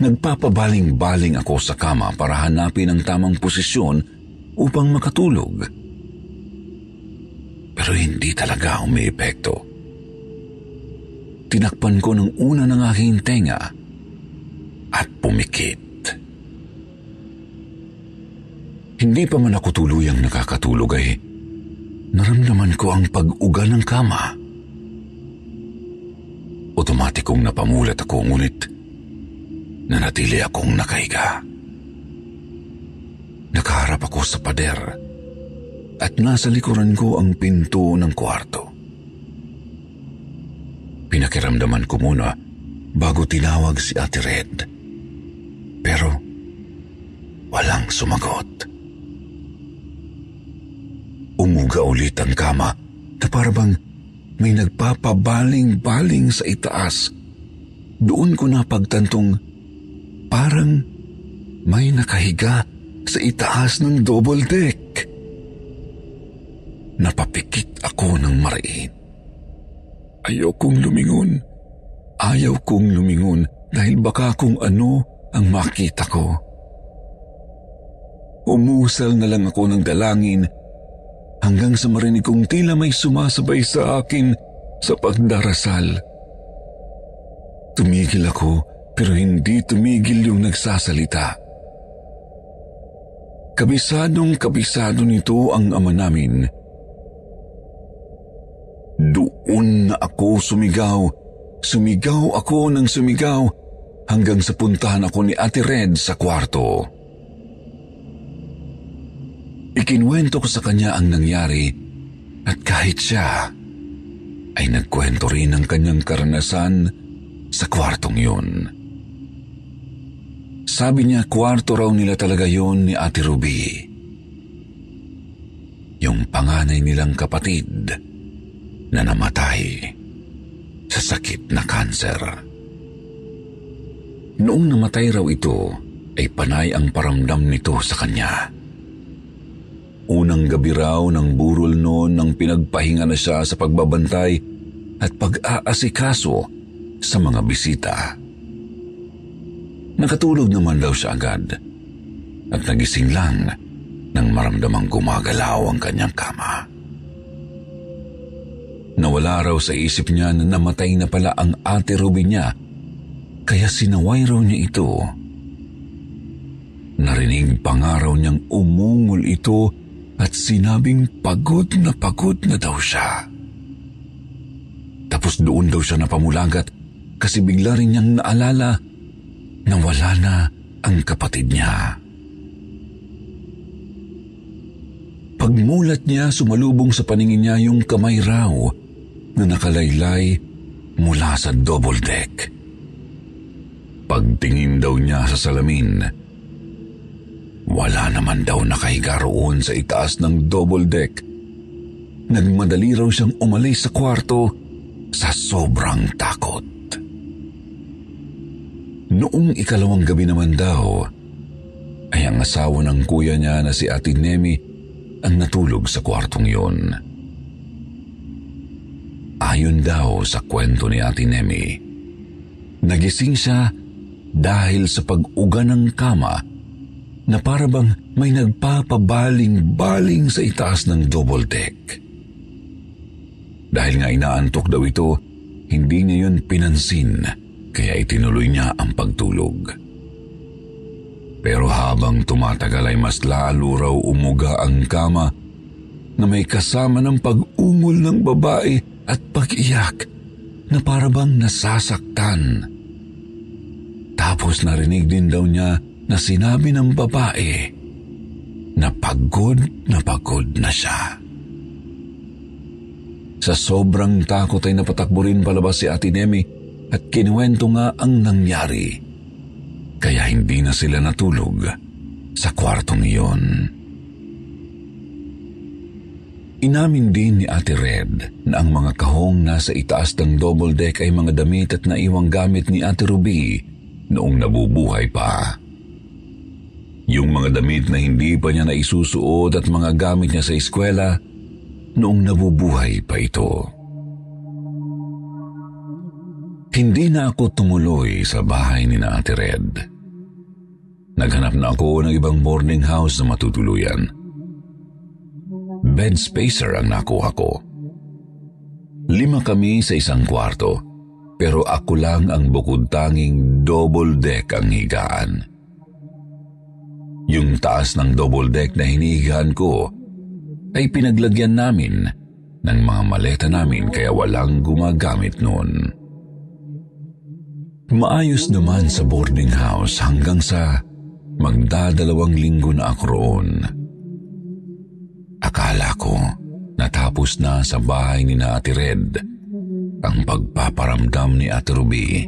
Nagpapabaling-baling ako sa kama para hanapin ang tamang posisyon upang makatulog. Pero hindi talaga umiepekto. Tinakpan ko ng una ng aking tenga at pumikit. Hindi pa man ako tuluyang nakakatulog ay naramdaman ko ang pag-uga ng kama. Otomatikong napamulat ako ngunit nanatili akong nakahiga. Nakaharap ako sa pader at nasa likuran ko ang pinto ng kwarto. Pinakiramdaman ko muna bago tinawag si Ate Red. Pero walang sumagot. Umuga ulit ang kama na parabang may nagpapabaling-baling sa itaas. Doon ko napagtantong parang may nakahiga sa itaas ng double deck. Napapikit ako ng mariin. Ayaw kong lumingon. Ayaw kong lumingon dahil baka kung ano ang makita ko. Umusal na lang ako ng dalangin hanggang sa marinig kong tila may sumasabay sa akin sa pagdarasal. Tumigil ako pero hindi tumigil yung nagsasalita. Kabisadong kabisado nito ang ama namin. Doon na ako sumigaw. Sumigaw ako ng sumigaw hanggang sa puntahan ako ni Ate Red sa kwarto. Ikinwento ko sa kanya ang nangyari at kahit siya ay nagkwento rin ng kanyang karanasan sa kwartong yun. Sabi niya kwarto raw nila talaga yun ni Ate Ruby. Yung panganay nilang kapatid na namatay sa sakit na kanser. Noong namatay raw ito, ay panay ang paramdam nito sa kanya. Unang gabi raw ng burol noon nang pinagpahinga na siya sa pagbabantay at pag-aasikaso sa mga bisita. Nakatulog naman daw siya agad at nagising lang nang maramdamang gumagalaw ang kanyang kama. Nawala raw sa isip niya na namatay na pala ang ate Ruby niya kaya sinaway raw niya ito. Narinig pangaraw niyang umungol ito at sinabing pagod na pagod na daw siya. Tapos doon daw siya napamulagat kasi bigla rin niyang naalala na wala na ang kapatid niya. Pagmulat niya, sumalubong sa paningin niya yung kamay raw na nakalaylay mula sa double deck. Pagtingin daw niya sa salamin, wala naman daw nakahiga roon sa itaas ng double deck. Nagmadali raw siyang umalis sa kwarto sa sobrang takot. Noong ikalawang gabi naman daw, ay ang asawa ng kuya niya na si Ate Nemi ang natulog sa kwartong yun. Ayon daw sa kwento ni Ate Nemi, nagising siya dahil sa pag-uga ng kama na parabang may nagpapabaling-baling sa itaas ng double deck. Dahil nga inaantok daw ito, hindi niya yun pinansin kaya itinuloy niya ang pagtulog. Pero habang tumatagal ay mas lalo raw umuga ang kama na may kasama ng pag-ungol ng babae at pag-iyak na parabang nasasaktan. Tapos narinig din daw niya na sinabi ng babae na pagod na pagod na siya. Sa sobrang takot ay napatakbo rin palabas si Ate Nemi at kinuwento nga ang nangyari. Kaya hindi na sila natulog sa kwartong iyon. Inamin din ni Ate Red na ang mga kahong nasa itaas ng double deck ay mga damit at naiwang gamit ni Ate Ruby noong nabubuhay pa. Yung mga damit na hindi pa niya naisusuot at mga gamit niya sa eskwela noong nabubuhay pa ito. Hindi na ako tumuloy sa bahay ni na Ate Red. Naghanap na ako ng ibang boarding house na matutuluyan bed spacer ang nakuha ko. Lima kami sa isang kwarto, pero ako lang ang bukod tanging double deck ang higaan. Yung taas ng double deck na hinihigaan ko ay pinaglagyan namin ng mga maleta namin kaya walang gumagamit noon. Maayos naman sa boarding house hanggang sa magdadalawang linggo na ako roon. Akala ko natapos na sa bahay ni na Ate Red ang pagpaparamdam ni Ate Ruby.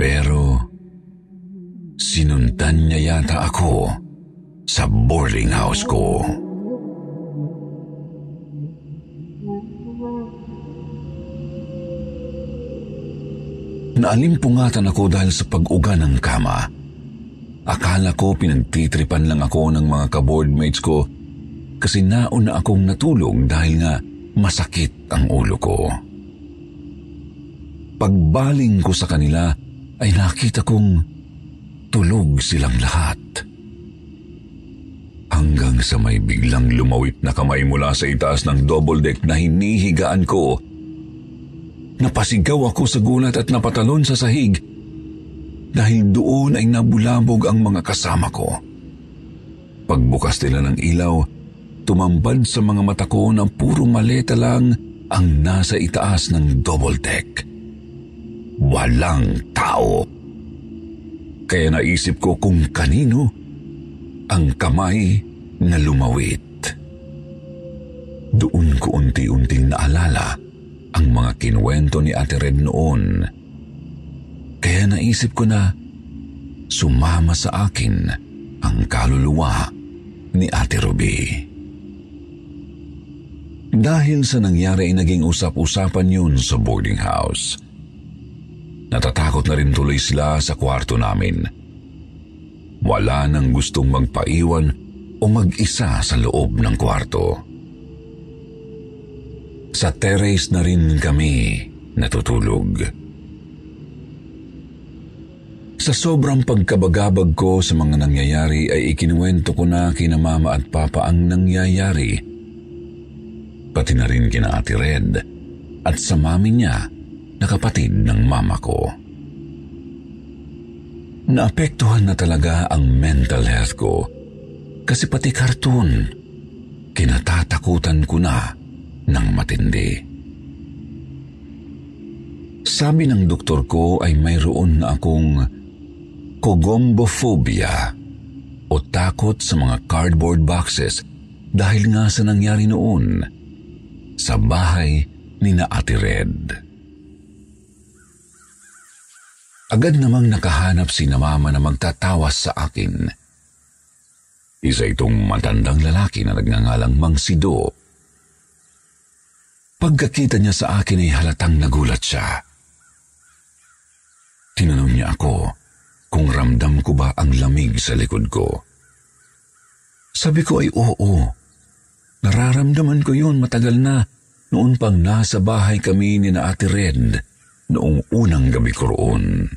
Pero sinundan niya yata ako sa boarding house ko. Naalimpungatan ako dahil sa pag-uga ng kama. Akala ko pinagtitripan lang ako ng mga kaboardmates ko kasi nauna akong natulog dahil nga masakit ang ulo ko. Pagbaling ko sa kanila ay nakita kong silang lahat. Hanggang sa may biglang lumawit na kamay mula sa itaas ng double deck na hinihigaan ko. Napasigaw ako sa gulat at napatalon sa sahig dahil doon ay nabulabog ang mga kasama ko. Pagbukas nila ng ilaw, tumambad sa mga mata ko na puro maleta lang ang nasa itaas ng double deck. Walang tao. Kaya naisip ko kung kanino ang kamay na lumawit. Doon ko unti-unting naalala ang mga kinuwento ni Ate Red noon. Kaya naisip ko na sumama sa akin ang kaluluwa ni Ate Ruby. Dahil sa nangyari ay naging usap-usapan yun sa boarding house. Natatakot na rin tuloy sila sa kwarto namin. Wala nang gustong magpaiwan o mag-isa sa loob ng kwarto. Sa terrace na rin kami natutulog. Sa sobrang pagkabagabag ko sa mga nangyayari ay ikinuwento ko na kina mama at papa ang nangyayari. Pati na rin kina Ate Red at sa mami niya na kapatid ng mama ko. Naapektuhan na talaga ang mental health ko kasi pati karton, kinatatakutan ko na ng matindi. Sabi ng doktor ko ay mayroon na akong kogombophobia o takot sa mga cardboard boxes dahil nga sa nangyari noon sa bahay ni na Ate Red. Agad namang nakahanap si na mama na magtatawas sa akin. Isa itong matandang lalaki na nagngangalang Mang Sido. Pagkakita niya sa akin ay halatang nagulat siya. Tinanong niya ako kung ramdam ko ba ang lamig sa likod ko. Sabi ko ay oo. Nararamdaman ko yun matagal na noon pang nasa bahay kami ni na Ate Red noong unang gabi ko roon.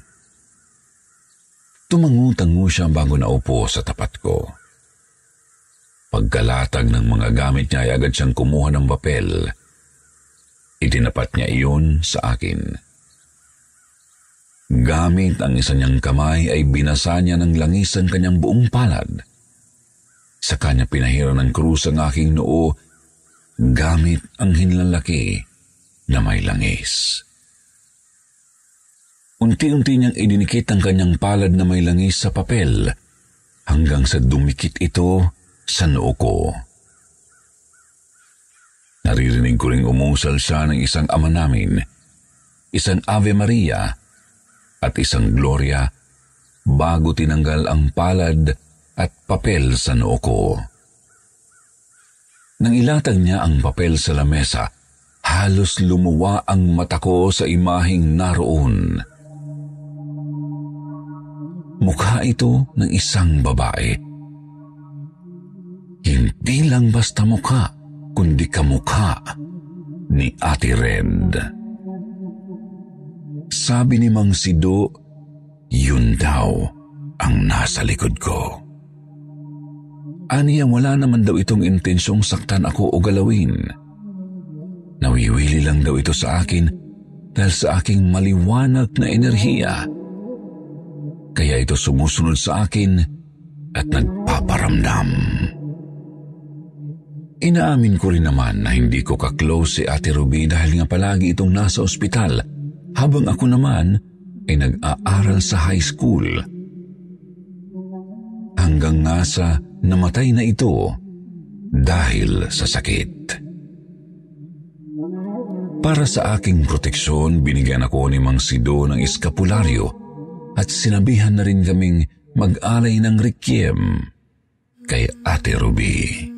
Tumangu-tangu siya bago naupo sa tapat ko. Pagkalatag ng mga gamit niya ay agad siyang kumuha ng papel. Itinapat niya iyon sa akin. Gamit ang isa niyang kamay ay binasa niya ng langis ang kanyang buong palad. Sa kanya pinahira ng krus ang aking noo gamit ang hinlalaki na may langis. Unti-unti niyang idinikit ang kanyang palad na may langis sa papel hanggang sa dumikit ito sa noo ko. Naririnig ko ring umusal siya ng isang ama namin, isang Ave Maria at isang Gloria bago tinanggal ang palad at papel sa noo ko. Nang ilatag niya ang papel sa lamesa, halos lumuwa ang mata ko sa imaheng naroon. Mukha ito ng isang babae. Hindi lang basta mukha, kundi kamukha ni Ate Red. Sabi ni Mang Sido, yun daw ang nasa likod ko. Aniyang wala naman daw itong intensyong saktan ako o galawin. Nawiwili lang daw ito sa akin dahil sa aking maliwanag na enerhiya kaya ito sumusunod sa akin at nagpaparamdam. Inaamin ko rin naman na hindi ko kaklose si Ate Ruby dahil nga palagi itong nasa ospital habang ako naman ay nag-aaral sa high school. Hanggang nga sa namatay na ito dahil sa sakit. Para sa aking proteksyon, binigyan ako ni Mang Sido ng eskapularyo at sinabihan na rin kaming mag-alay ng requiem kay Ate Ruby.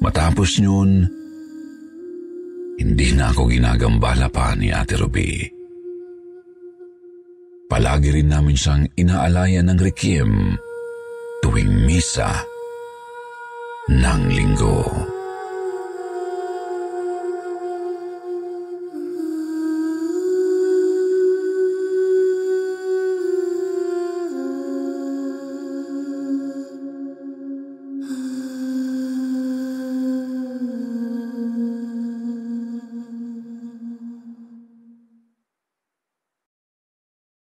Matapos yun, hindi na ako ginagambala pa ni Ate Ruby. Palagi rin namin siyang inaalayan ng requiem tuwing misa ng linggo.